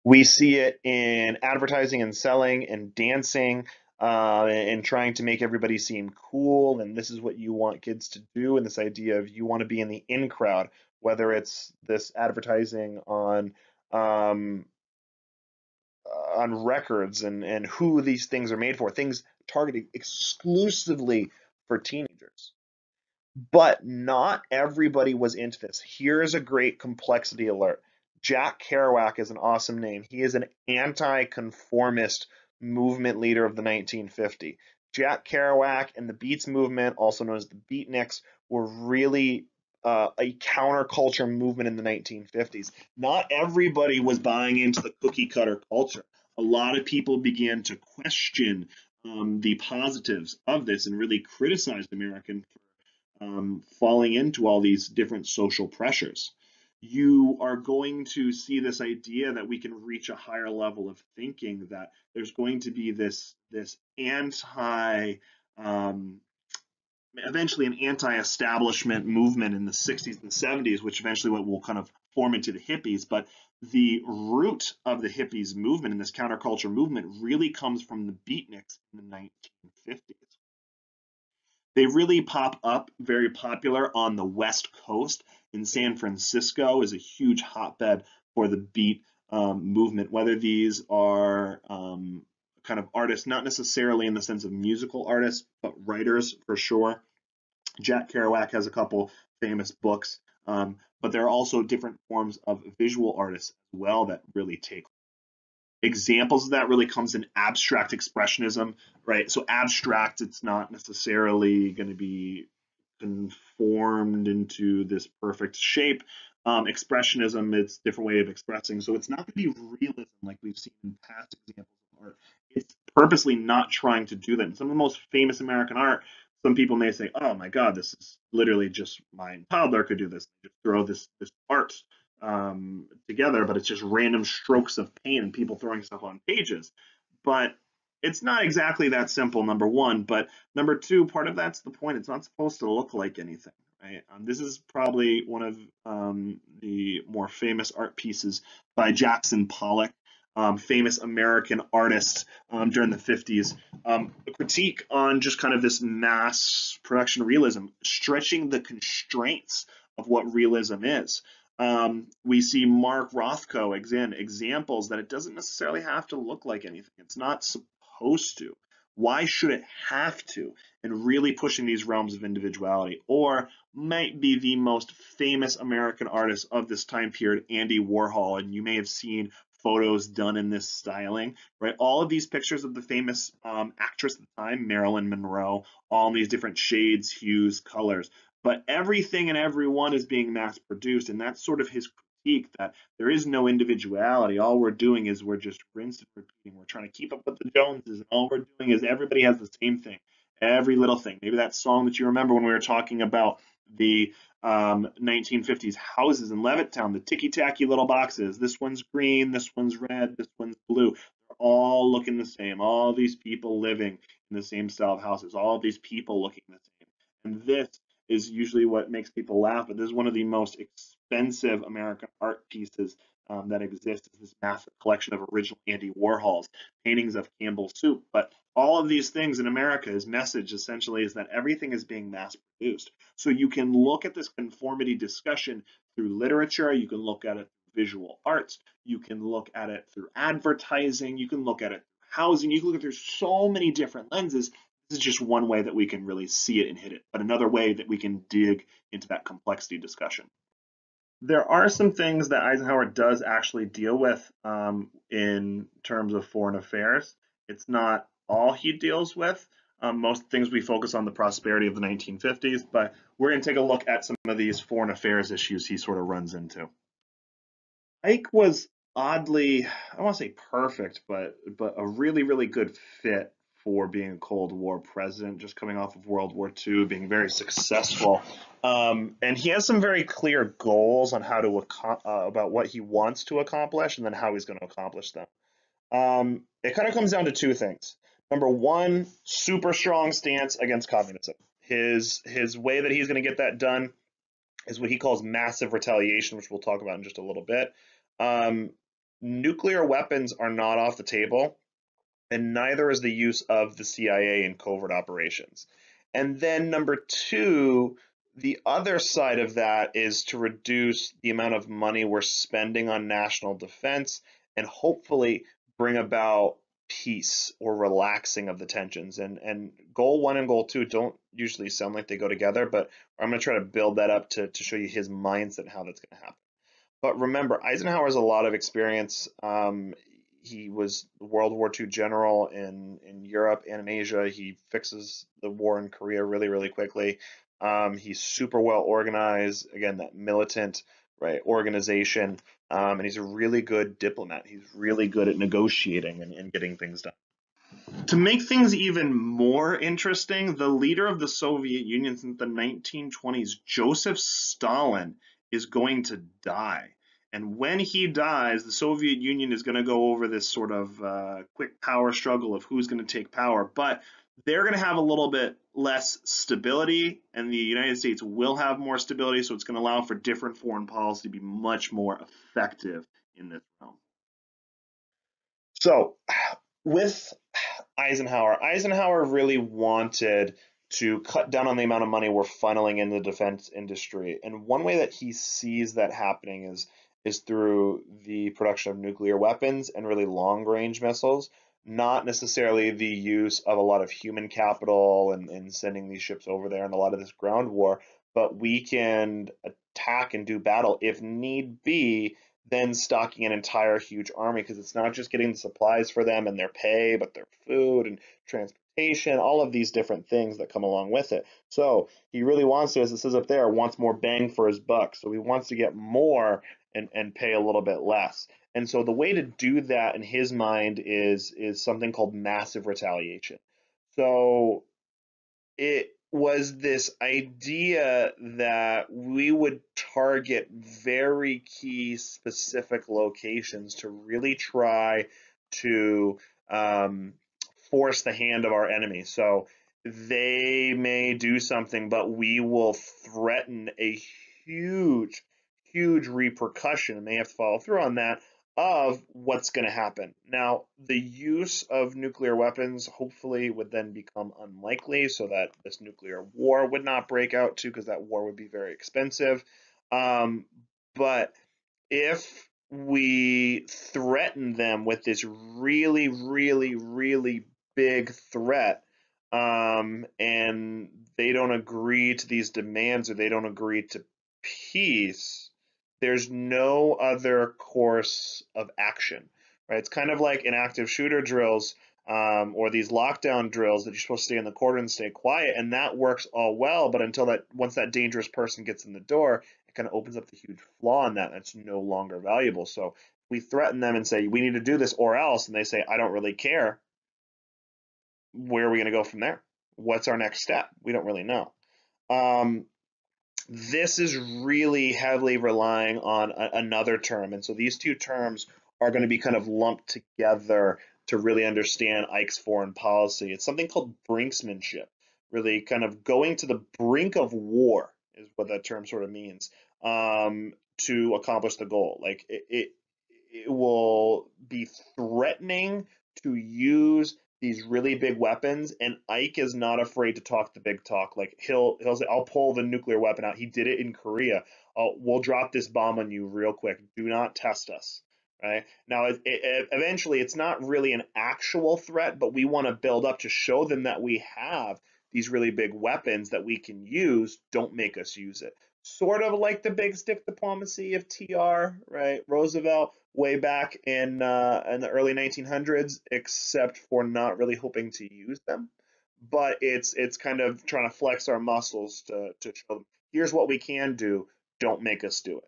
We see it in advertising and selling and dancing uh, and trying to make everybody seem cool and this is what you want kids to do and this idea of you want to be in the in crowd whether it's this advertising on um, on records and and who these things are made for things targeted exclusively for teenagers but not everybody was into this here's a great complexity alert jack kerouac is an awesome name he is an anti-conformist movement leader of the 1950. Jack Kerouac and the Beats movement, also known as the Beatniks, were really uh, a counterculture movement in the 1950s. Not everybody was buying into the cookie cutter culture. A lot of people began to question um, the positives of this and really criticized American um, falling into all these different social pressures. You are going to see this idea that we can reach a higher level of thinking that there's going to be this this anti um, eventually an anti-establishment movement in the 60s and 70s which eventually will kind of form into the hippies. But the root of the hippies movement and this counterculture movement really comes from the beatniks in the 1950s they really pop up very popular on the west coast in San Francisco is a huge hotbed for the beat um, movement, whether these are um, kind of artists, not necessarily in the sense of musical artists, but writers for sure. Jack Kerouac has a couple famous books, um, but there are also different forms of visual artists as well that really take examples of that really comes in abstract expressionism, right? So abstract, it's not necessarily going to be conformed into this perfect shape. Um, expressionism, it's a different way of expressing. So it's not going to be realism like we've seen in past examples of art. It's purposely not trying to do that. And some of the most famous American art, some people may say, "Oh my God, this is literally just my toddler could do this. Just throw this this art um, together, but it's just random strokes of paint and people throwing stuff on pages." But it's not exactly that simple, number one. But number two, part of that's the point. It's not supposed to look like anything, right? Um, this is probably one of um, the more famous art pieces by Jackson Pollock. Um, famous American artist um, during the 50s, um, a critique on just kind of this mass production realism, stretching the constraints of what realism is. Um, we see Mark Rothko again examples that it doesn't necessarily have to look like anything. It's not supposed to? Why should it have to? And really pushing these realms of individuality. Or might be the most famous American artist of this time period, Andy Warhol. And you may have seen photos done in this styling, right? All of these pictures of the famous um, actress at the time, Marilyn Monroe, all in these different shades, hues, colors. But everything and everyone is being mass produced, and that's sort of his critique that there is no individuality. All we're doing is we're just rinsing repeating. We're trying to keep up with the Joneses, and all we're doing is everybody has the same thing, every little thing. Maybe that song that you remember when we were talking about the um, 1950s houses in Levittown, the ticky-tacky little boxes. This one's green, this one's red, this one's blue. They're all looking the same. All these people living in the same style of houses. All these people looking the same. And this is usually what makes people laugh. But this is one of the most expensive American art pieces um, that exists. This massive collection of original Andy Warhol's paintings of Campbell Soup. But all of these things in America, his message essentially is that everything is being mass produced. So you can look at this conformity discussion through literature, you can look at it through visual arts, you can look at it through advertising, you can look at it through housing, you can look at through so many different lenses. This is just one way that we can really see it and hit it, but another way that we can dig into that complexity discussion. There are some things that Eisenhower does actually deal with um, in terms of foreign affairs. It's not all he deals with. Um, most things we focus on the prosperity of the 1950s, but we're going to take a look at some of these foreign affairs issues he sort of runs into. Ike was oddly, I don't want to say perfect, but but a really really good fit for being a Cold War president, just coming off of World War II, being very successful, um, and he has some very clear goals on how to uh, about what he wants to accomplish, and then how he's going to accomplish them. Um, it kind of comes down to two things. Number one, super strong stance against communism. His his way that he's going to get that done is what he calls massive retaliation, which we'll talk about in just a little bit. Um, nuclear weapons are not off the table, and neither is the use of the CIA in covert operations. And then number two, the other side of that is to reduce the amount of money we're spending on national defense and hopefully bring about peace or relaxing of the tensions. And and goal one and goal two don't usually sound like they go together, but I'm to try to build that up to, to show you his mindset and how that's to happen. But remember, Eisenhower has a lot of experience. Um, he was World War II general in, in Europe and in Asia. He fixes the war in Korea really, really quickly. Um, he's super well organized. Again, that militant right organization um, and he's a really good diplomat. He's really good at negotiating and, and getting things done. To make things even more interesting, the leader of the Soviet Union since the 1920s, Joseph Stalin, is going to die. And when he dies, the Soviet Union is going to go over this sort of uh, quick power struggle of who's going to take power. But they're going to have a little bit less stability, and the United States will have more stability, so it's going to allow for different foreign policy to be much more effective in this realm. So, with Eisenhower, Eisenhower really wanted to cut down on the amount of money we're funneling in the defense industry, and one way that he sees that happening is is through the production of nuclear weapons and really long range missiles not necessarily the use of a lot of human capital and, and sending these ships over there and a lot of this ground war, but we can attack and do battle if need be, then stocking an entire huge army because it's not just getting the supplies for them and their pay, but their food and transportation, all of these different things that come along with it. So he really wants to, as it says up there, wants more bang for his buck. So he wants to get more and, and pay a little bit less. And so the way to do that in his mind is is something called massive retaliation. So it was this idea that we would target very key specific locations to really try to um, force the hand of our enemy. So they may do something, but we will threaten a huge, huge repercussion and they have to follow through on that of what's going to happen. Now, the use of nuclear weapons hopefully would then become unlikely so that this nuclear war would not break out too, because that war would be very expensive. Um, but if we threaten them with this really, really, really big threat, um, and they don't agree to these demands or they don't agree to peace, there's no other course of action, right? It's kind of like in active shooter drills. um, or these lockdown drills that you're supposed to stay in the corner and stay quiet, and that works all well. But until that, once that dangerous person gets in the door, it kind of opens up the huge flaw in that. That's no longer valuable. So we threaten them and say we need to do this or else, and they say I don't really care. Where are we going to go from there? What's our next step? We don't really know. Um, this is really heavily relying on a, another term, and so these two terms are going to be kind of lumped together to really understand Ike's foreign policy. It's something called brinksmanship, really kind of going to the brink of war is what that term sort of means um, to accomplish the goal. Like it, it, it will be threatening to use these really big weapons, and Ike is not afraid to talk the big talk. Like he'll he'll say, "I'll pull the nuclear weapon out." He did it in Korea. Oh, we'll drop this bomb on you real quick. Do not test us right? Now, it, it, eventually, it's not really an actual threat, but we want to build up to show them that we have these really big weapons that we can use. Don't make us use it. Sort of like the big stick diplomacy of TR, right? Roosevelt way back in uh, in the early 1900s, except for not really hoping to use them. But it's it's kind of trying to flex our muscles to to show them here's what we can do. Don't make us do it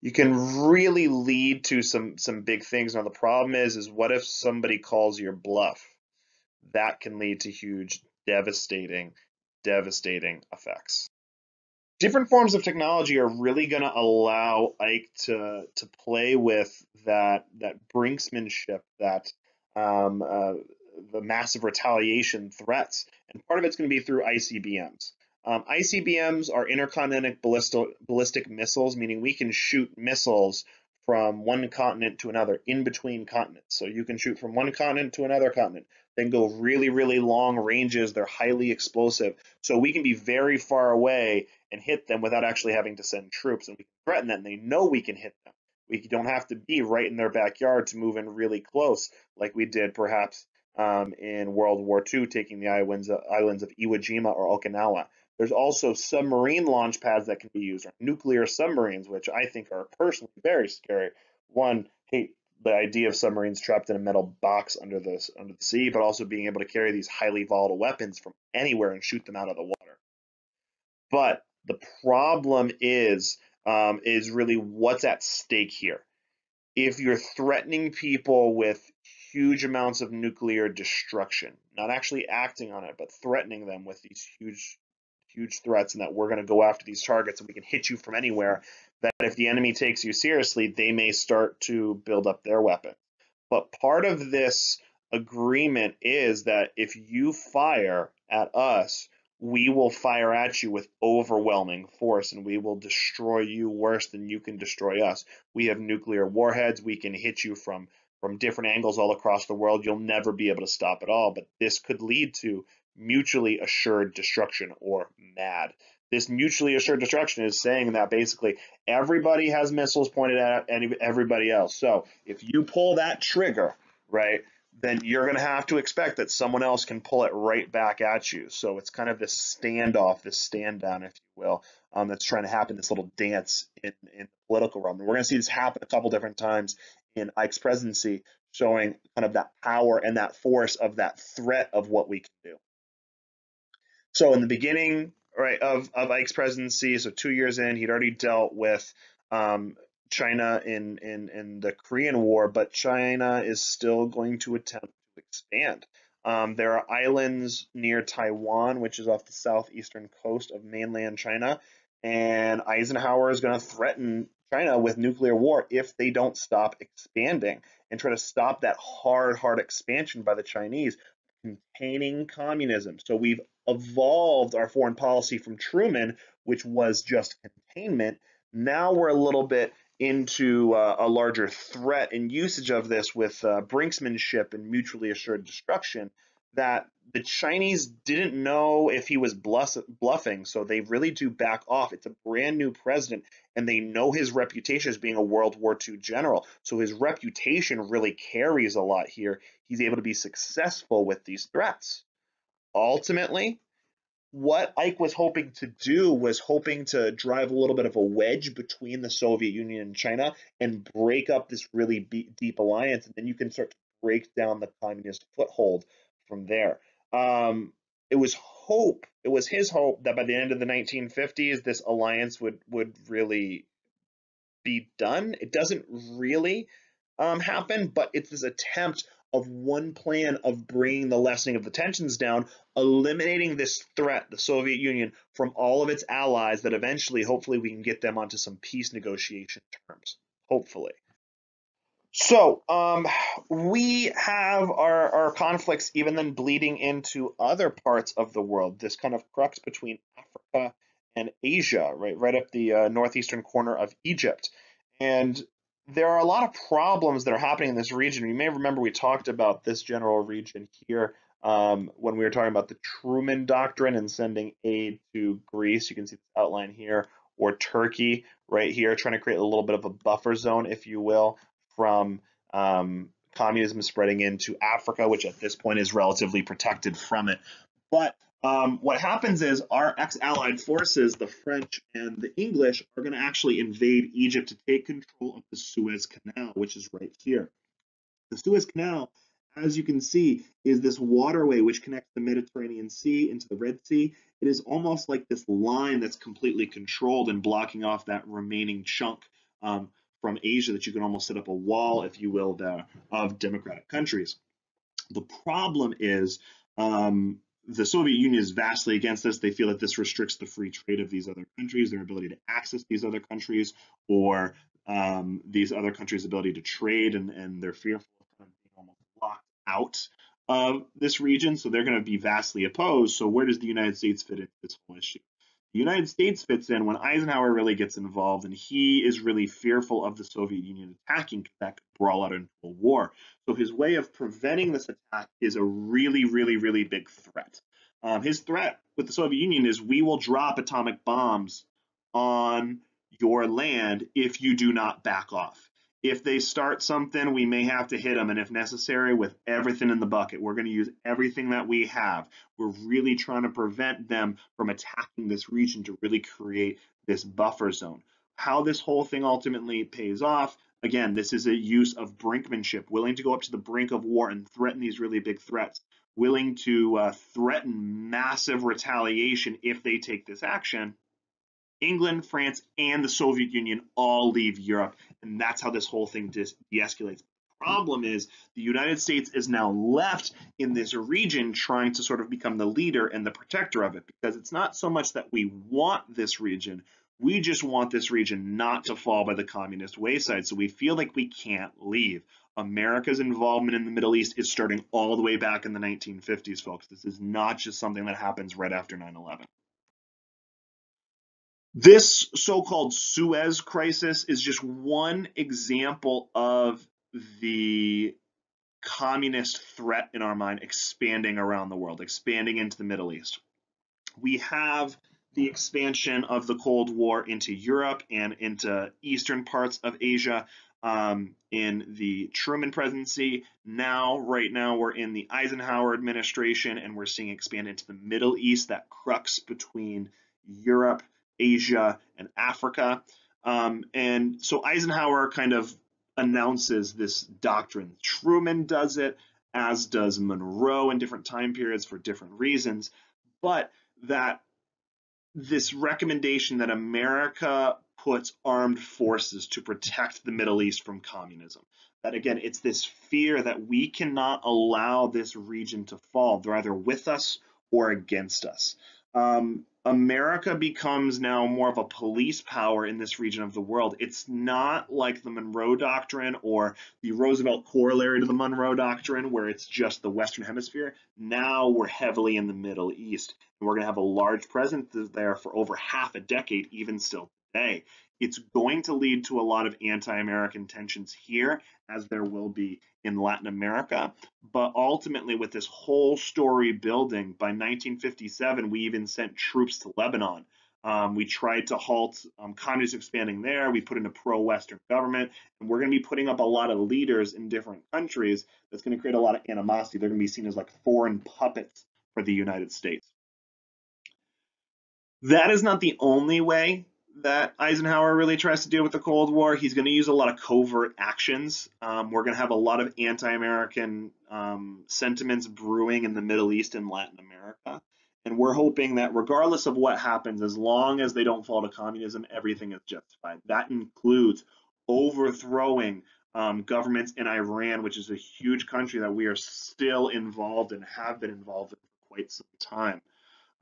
you can really lead to some some big things. Now the problem is is what if somebody calls your bluff? That can lead to huge devastating devastating effects. Different forms of technology are really going to allow Ike to to play with that that brinksmanship, that um, uh, the massive retaliation threats, and part of it's going to be through ICBMs. Um, ICBMs are intercontinental ballistic, ballistic missiles, meaning we can shoot missiles from one continent to another in between continents. So you can shoot from one continent to another continent, then go really, really long ranges. They're highly explosive. So we can be very far away and hit them without actually having to send troops. And we can threaten them. They know we can hit them. We don't have to be right in their backyard to move in really close, like we did perhaps um, in World War II, taking the islands, islands of Iwo Jima or Okinawa. There's also submarine launch pads that can be used, or nuclear submarines, which I think are personally very scary. One, hate the idea of submarines trapped in a metal box under the under the sea, but also being able to carry these highly volatile weapons from anywhere and shoot them out of the water. But the problem is um, is really what's at stake here. If you're threatening people with huge amounts of nuclear destruction, not actually acting on it, but threatening them with these huge huge threats and that we're going to go after these targets and we can hit you from anywhere, that if the enemy takes you seriously, they may start to build up their weapon. But part of this agreement is that if you fire at us, we will fire at you with overwhelming force and we will destroy you worse than you can destroy us. We have nuclear warheads. We can hit you from from different angles all across the world. You'll never be able to stop it all, but this could lead to mutually assured destruction or MAD. This mutually assured destruction is saying that basically everybody has missiles pointed at everybody else. So if you pull that trigger, right, then you're going to have to expect that someone else can pull it right back at you. So it's kind of this standoff, this stand down, if you will, um, that's trying to happen, this little dance in, in the political realm. And we're going to see this happen a couple different times in Ike's presidency, showing kind of that power and that force of that threat of what we can do. So in the beginning, right, of, of Ike's presidency, so two years in, he'd already dealt with um, China in, in, in the Korean War, but China is still going to attempt to expand. Um, there are islands near Taiwan, which is off the southeastern coast of mainland China, and Eisenhower is going to threaten China with nuclear war if they don't stop expanding and try to stop that hard, hard expansion by the Chinese, containing communism. So we've evolved our foreign policy from Truman, which was just containment. Now we're a little bit into uh, a larger threat and usage of this with uh, brinksmanship and mutually assured destruction that the Chinese didn't know if he was bluffing, so they really do back off. It's a brand new president, and they know his reputation as being a World War II general. So his reputation really carries a lot here. He's able to be successful with these threats ultimately, what Ike was hoping to do was hoping to drive a little bit of a wedge between the Soviet Union and China and break up this really deep alliance. And then you can start to break down the communist foothold from there. Um, it was hope, it was his hope that by the end of the 1950s, this alliance would would really be done. It doesn't really um, happen, but it's this attempt of one plan of bringing the lessening of the tensions down, eliminating this threat, the Soviet Union, from all of its allies that eventually, hopefully, we can get them onto some peace negotiation terms. Hopefully. So um, we have our, our conflicts even then bleeding into other parts of the world. This kind of crux between Africa and Asia, right, right up the uh, northeastern corner of Egypt. And there are a lot of problems that are happening in this region. You may remember we talked about this general region here um, when we were talking about the Truman Doctrine and sending aid to Greece. You can see the outline here, or Turkey right here, trying to create a little bit of a buffer zone, if you will, from um, communism spreading into Africa, which at this point is relatively protected from it. But um, what happens is our ex-allied forces, the French and the English, are going to actually invade Egypt to take control of the Suez Canal, which is right here. The Suez Canal, as you can see, is this waterway which connects the Mediterranean Sea into the Red Sea. It is almost like this line that's completely controlled and blocking off that remaining chunk um, from Asia that you can almost set up a wall, if you will, there of democratic countries. The problem is um, the Soviet Union is vastly against this. They feel that this restricts the free trade of these other countries, their ability to access these other countries, or um, these other countries' ability to trade, and, and they're fearful of being almost locked out of this region. So they're going to be vastly opposed. So where does the United States fit into this whole issue? The United States fits in when Eisenhower really gets involved, and he is really fearful of the Soviet Union attacking could brawl out into a war. So his way of preventing this attack is a really, really, really big threat. Um, his threat with the Soviet Union is we will drop atomic bombs on your land if you do not back off if they start something, we may have to hit them. And if necessary, with everything in the bucket, we're going to use everything that we have. We're really trying to prevent them from attacking this region to really create this buffer zone. How this whole thing ultimately pays off, again, this is a use of brinkmanship, willing to go up to the brink of war and threaten these really big threats, willing to uh, threaten massive retaliation if they take this action England, France, and the Soviet Union all leave Europe, and that's how this whole thing de-escalates. The problem is, the United States is now left in this region trying to sort of become the leader and the protector of it, because it's not so much that we want this region, we just want this region not to fall by the communist wayside, so we feel like we can't leave. America's involvement in the Middle East is starting all the way back in the 1950s, folks. This is not just something that happens right after 9 11. This so-called Suez crisis is just one example of the communist threat in our mind expanding around the world, expanding into the Middle East. We have the expansion of the Cold War into Europe and into eastern parts of Asia um, in the Truman presidency. Now, right now, we're in the Eisenhower administration and we're seeing expand into the Middle East, that crux between Europe Asia, and Africa. Um, and so Eisenhower kind of announces this doctrine. Truman does it, as does Monroe in different time periods for different reasons, but that this recommendation that America puts armed forces to protect the Middle East from communism. That again, it's this fear that we cannot allow this region to fall. They're either with us or against us. Um, America becomes now more of a police power in this region of the world. It's not like the Monroe Doctrine or the Roosevelt corollary to the Monroe Doctrine, where it's just the Western Hemisphere. Now we're heavily in the Middle East, and we're going to have a large presence there for over half a decade, even still today. It's going to lead to a lot of anti-American tensions here, as there will be in Latin America. But ultimately, with this whole story building, by 1957, we even sent troops to Lebanon. Um, we tried to halt um, communism expanding there. We put in a pro-Western government, and we're going to be putting up a lot of leaders in different countries. That's going to create a lot of animosity. They're going to be seen as like foreign puppets for the United States. That is not the only way that Eisenhower really tries to deal with the Cold War. He's going to use a lot of covert actions. Um, we're going to have a lot of anti-American um, sentiments brewing in the Middle East and Latin America. And we're hoping that regardless of what happens, as long as they don't fall to communism, everything is justified. That includes overthrowing um, governments in Iran, which is a huge country that we are still involved in, have been involved in for quite some time.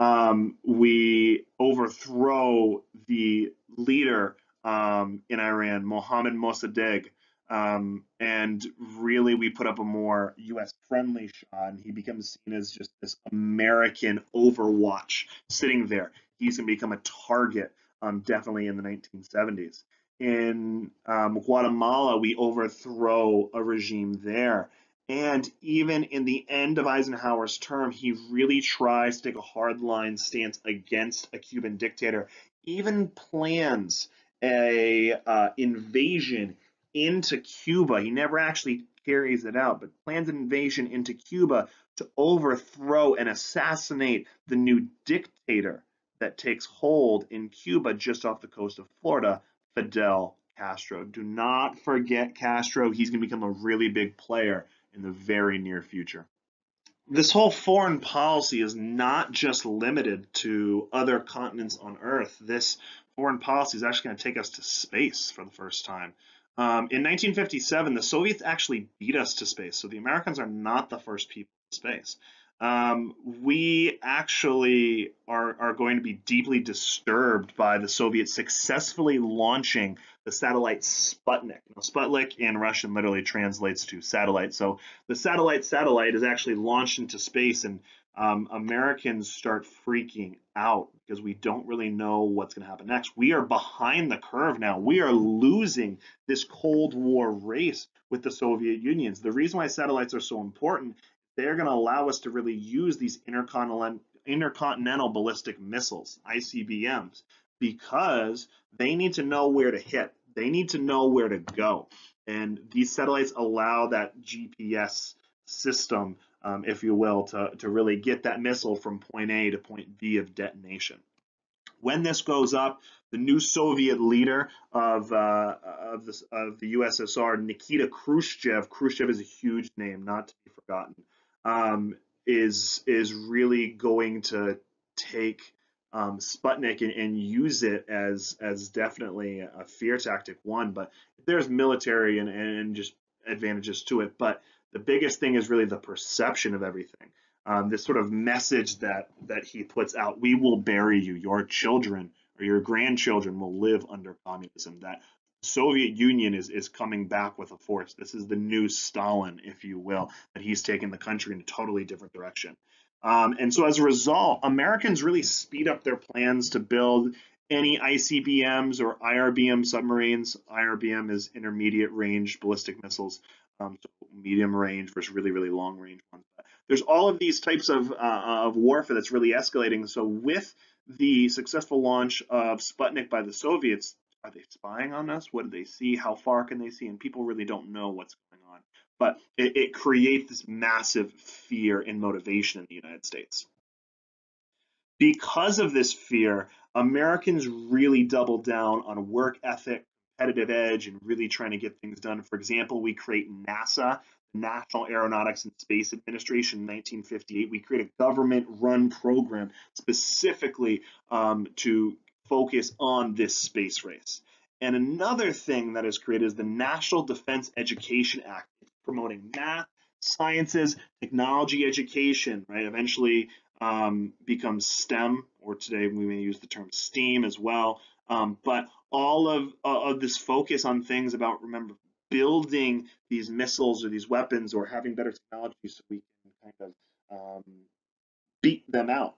Um, we overthrow the leader um, in Iran, Mohammad Mossadegh, um, and really we put up a more U.S. friendly shah, and he becomes seen as just this American Overwatch sitting there. He's going to become a target, um, definitely in the 1970s in um, Guatemala, we overthrow a regime there. And even in the end of Eisenhower's term, he really tries to take a hardline stance against a Cuban dictator, even plans a uh, invasion into Cuba. He never actually carries it out, but plans an invasion into Cuba to overthrow and assassinate the new dictator that takes hold in Cuba just off the coast of Florida, Fidel Castro. Do not forget Castro. He's going to become a really big player in the very near future. This whole foreign policy is not just limited to other continents on Earth. This foreign policy is actually going to take us to space for the first time. Um, in 1957, the Soviets actually beat us to space, so the Americans are not the first people to space um, we actually are, are going to be deeply disturbed by the Soviets successfully launching the satellite Sputnik. Now, Sputnik in Russian literally translates to satellite. So the satellite satellite is actually launched into space, and um, Americans start freaking out because we don't really know what's going to happen next. We are behind the curve now. We are losing this Cold War race with the Soviet Unions. The reason why satellites are so important they're going to allow us to really use these intercontinental, intercontinental ballistic missiles, ICBMs, because they need to know where to hit. They need to know where to go. And these satellites allow that GPS system, um, if you will, to, to really get that missile from point A to point B of detonation. When this goes up, the new Soviet leader of uh, of, the, of the USSR, Nikita Khrushchev, Khrushchev is a huge name, not to be forgotten um, is is really going to take um, Sputnik and, and, use it as as definitely a fear tactic one. But there's military and, and just advantages to it. But the biggest thing is really the perception of everything. Um, this sort of message that that he puts out: "We will bury you. Your children or your grandchildren will live under communism." That Soviet Union is, is coming back with a force. This is the new Stalin, if you will, that he's taking the country in a totally different direction. Um, and so as a result, Americans really speed up their plans to build any ICBMs or IRBM submarines. IRBM is intermediate range ballistic missiles, um, so medium range versus really, really long range ones. There's all of these types of, uh, of warfare that's really escalating. So with the successful launch of Sputnik by the Soviets, are they spying on us? What do they see? How far can they see? And people really don't know what's. But it, it creates this massive fear and motivation in the United States. Because of this fear, Americans really double down on work ethic, competitive edge, and really trying to get things done. For example, we create NASA, the National Aeronautics and Space Administration in 1958. We create a government run program specifically um, to focus on this space race. And another thing that is created is the National Defense Education Act, promoting math, sciences, technology education, right? Eventually um, becomes STEM, or today we may use the term STEAM as well. Um, but all of, uh, of this focus on things about, remember, building these missiles or these weapons or having better technology so we can kind of um, beat them out.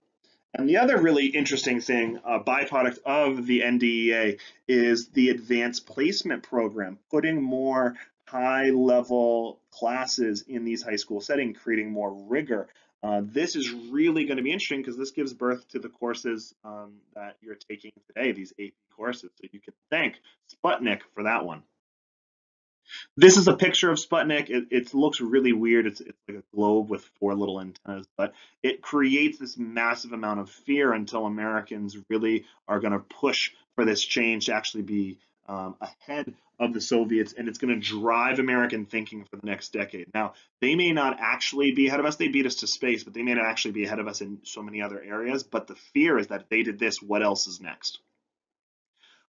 And the other really interesting thing, a byproduct of the NDEA, is the advanced placement program, putting more high level classes in these high school settings, creating more rigor. Uh, this is really going to be interesting because this gives birth to the courses um, that you're taking today, these AP courses. So you can thank Sputnik for that one. This is a picture of Sputnik. It, it looks really weird. It's, it's like a globe with four little antennas, but it creates this massive amount of fear until Americans really are going to push for this change to actually be um, ahead of the Soviets, and it's going to drive American thinking for the next decade. Now, they may not actually be ahead of us. They beat us to space, but they may not actually be ahead of us in so many other areas. But the fear is that if they did this, what else is next?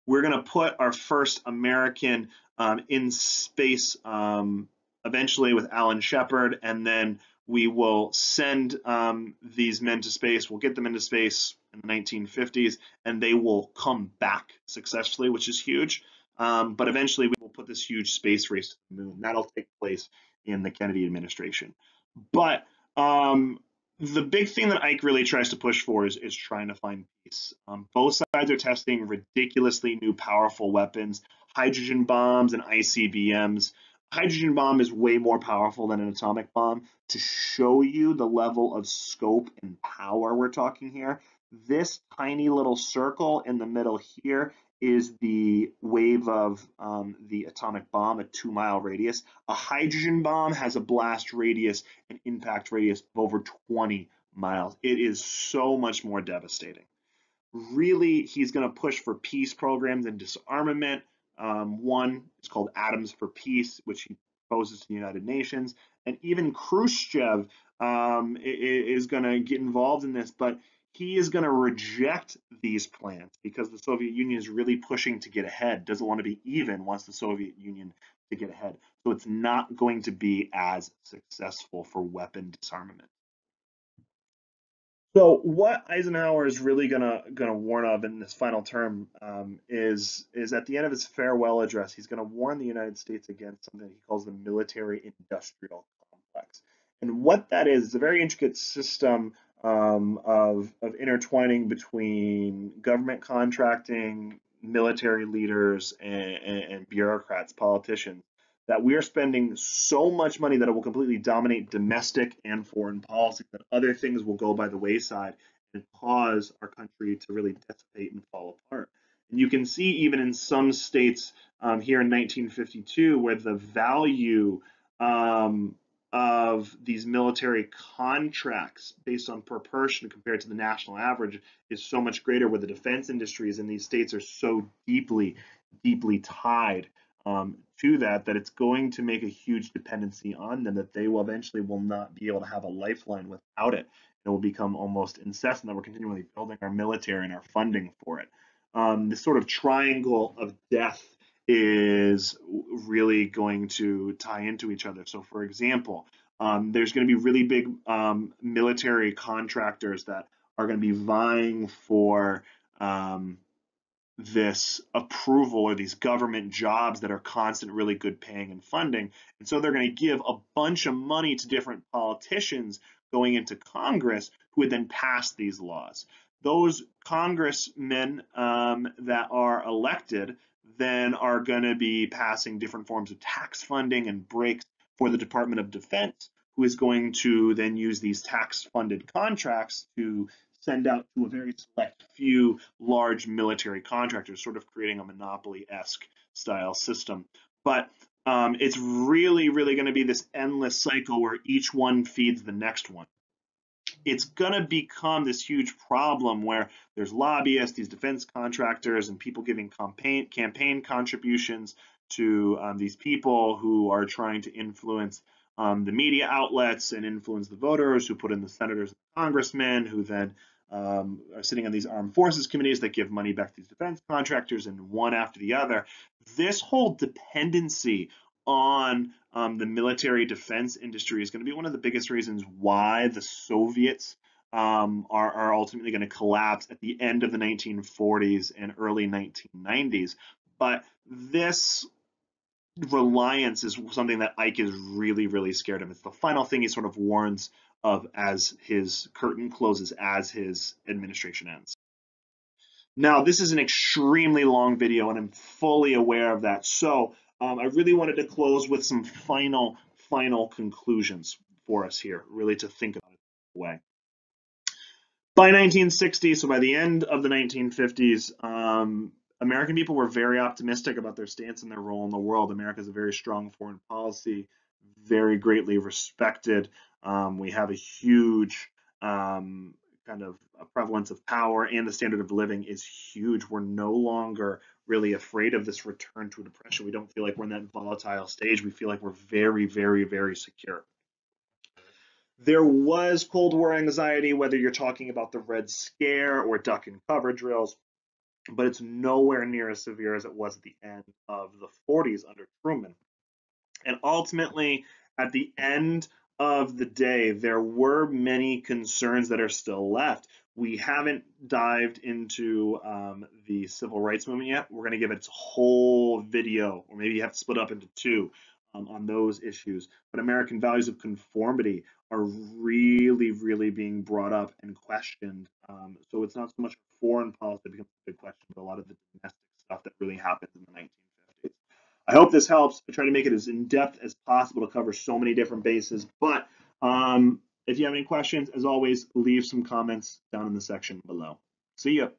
We're going to put our first American um, in space um, eventually with Alan Shepard, and then we will send um, these men to space. We'll get them into space in the 1950s, and they will come back successfully, which is huge. Um, but eventually, we will put this huge space race to the moon. That'll take place in the Kennedy administration. But um, the big thing that Ike really tries to push for is, is trying to find peace. Um, both sides are testing ridiculously new, powerful weapons, hydrogen bombs and ICBMs. Hydrogen bomb is way more powerful than an atomic bomb. To show you the level of scope and power we're talking here, this tiny little circle in the middle here is the wave of um, the atomic bomb, a two mile radius. A hydrogen bomb has a blast radius and impact radius of over 20 miles. It is so much more devastating. Really, he's going to push for peace programs and disarmament. Um, one is called Atoms for Peace, which he proposes to the United Nations. And even Khrushchev um, is going to get involved in this, but he is going to reject these plans because the Soviet Union is really pushing to get ahead, doesn't want to be even, wants the Soviet Union to get ahead. So it's not going to be as successful for weapon disarmament. So what Eisenhower is really gonna gonna warn of in this final term um, is is at the end of his farewell address, he's gonna warn the United States against something he calls the military-industrial complex. And what that is, is a very intricate system um, of, of intertwining between government contracting, military leaders, and, and, and bureaucrats, politicians, that we are spending so much money that it will completely dominate domestic and foreign policy, that other things will go by the wayside and cause our country to really dissipate and fall apart. And you can see even in some states um, here in 1952 where the value um, of these military contracts based on per person compared to the national average is so much greater where the defense industries in these states are so deeply deeply tied um, to that that it's going to make a huge dependency on them that they will eventually will not be able to have a lifeline without it. It will become almost incessant that we're continually building our military and our funding for it. Um, this sort of triangle of death is really going to tie into each other. So, for example, um, there's going to be really big um, military contractors that are going to be vying for um, this approval or these government jobs that are constant, really good paying and funding. And so they're going to give a bunch of money to different politicians going into Congress who would then pass these laws. Those congressmen um, that are elected then are going to be passing different forms of tax funding and breaks for the Department of Defense, who is going to then use these tax funded contracts to send out to a very select few large military contractors, sort of creating a monopoly esque style system. But um, it's really, really going to be this endless cycle where each one feeds the next one it's going to become this huge problem where there's lobbyists, these defense contractors, and people giving campaign campaign contributions to um, these people who are trying to influence um, the media outlets and influence the voters who put in the senators and congressmen who then um, are sitting on these armed forces committees that give money back to these defense contractors and one after the other. This whole dependency on um, the military defense industry is going to be one of the biggest reasons why the Soviets um, are, are, ultimately going to collapse at the end of the 1940s and early 1990s. But this reliance is something that Ike is really, really scared of. It's the final thing he sort of warns of as his curtain closes, as his administration ends. Now, this is an extremely long video, and I'm fully aware of that. So um, I really wanted to close with some final, final conclusions for us here, really to think about it way. By 1960, so by the end of the 1950s, um, American people were very optimistic about their stance and their role in the world. America has a very strong foreign policy, very greatly respected. Um, we have a huge um, kind of prevalence of power and the standard of living is huge. We're no longer really afraid of this return to depression. We don't feel like we're in that volatile stage. We feel like we're very, very, very secure. There was Cold War anxiety, whether you're talking about the Red Scare or duck and cover drills, but it's nowhere near as severe as it was at the end of the 40s under Truman. And ultimately, at the end of the day, there were many concerns that are still left. We haven't dived into um, the civil rights movement yet. We're going to give it its whole video, or maybe you have to split up into two um, on those issues. But American values of conformity are really, really being brought up and questioned. Um, so it's not so much foreign policy that becomes a big question, but a lot of the domestic stuff that really happens in the 1950s. I hope this helps. I try to make it as in depth as possible to cover so many different bases. But um, if you have any questions, as always, leave some comments down in the section below. See ya.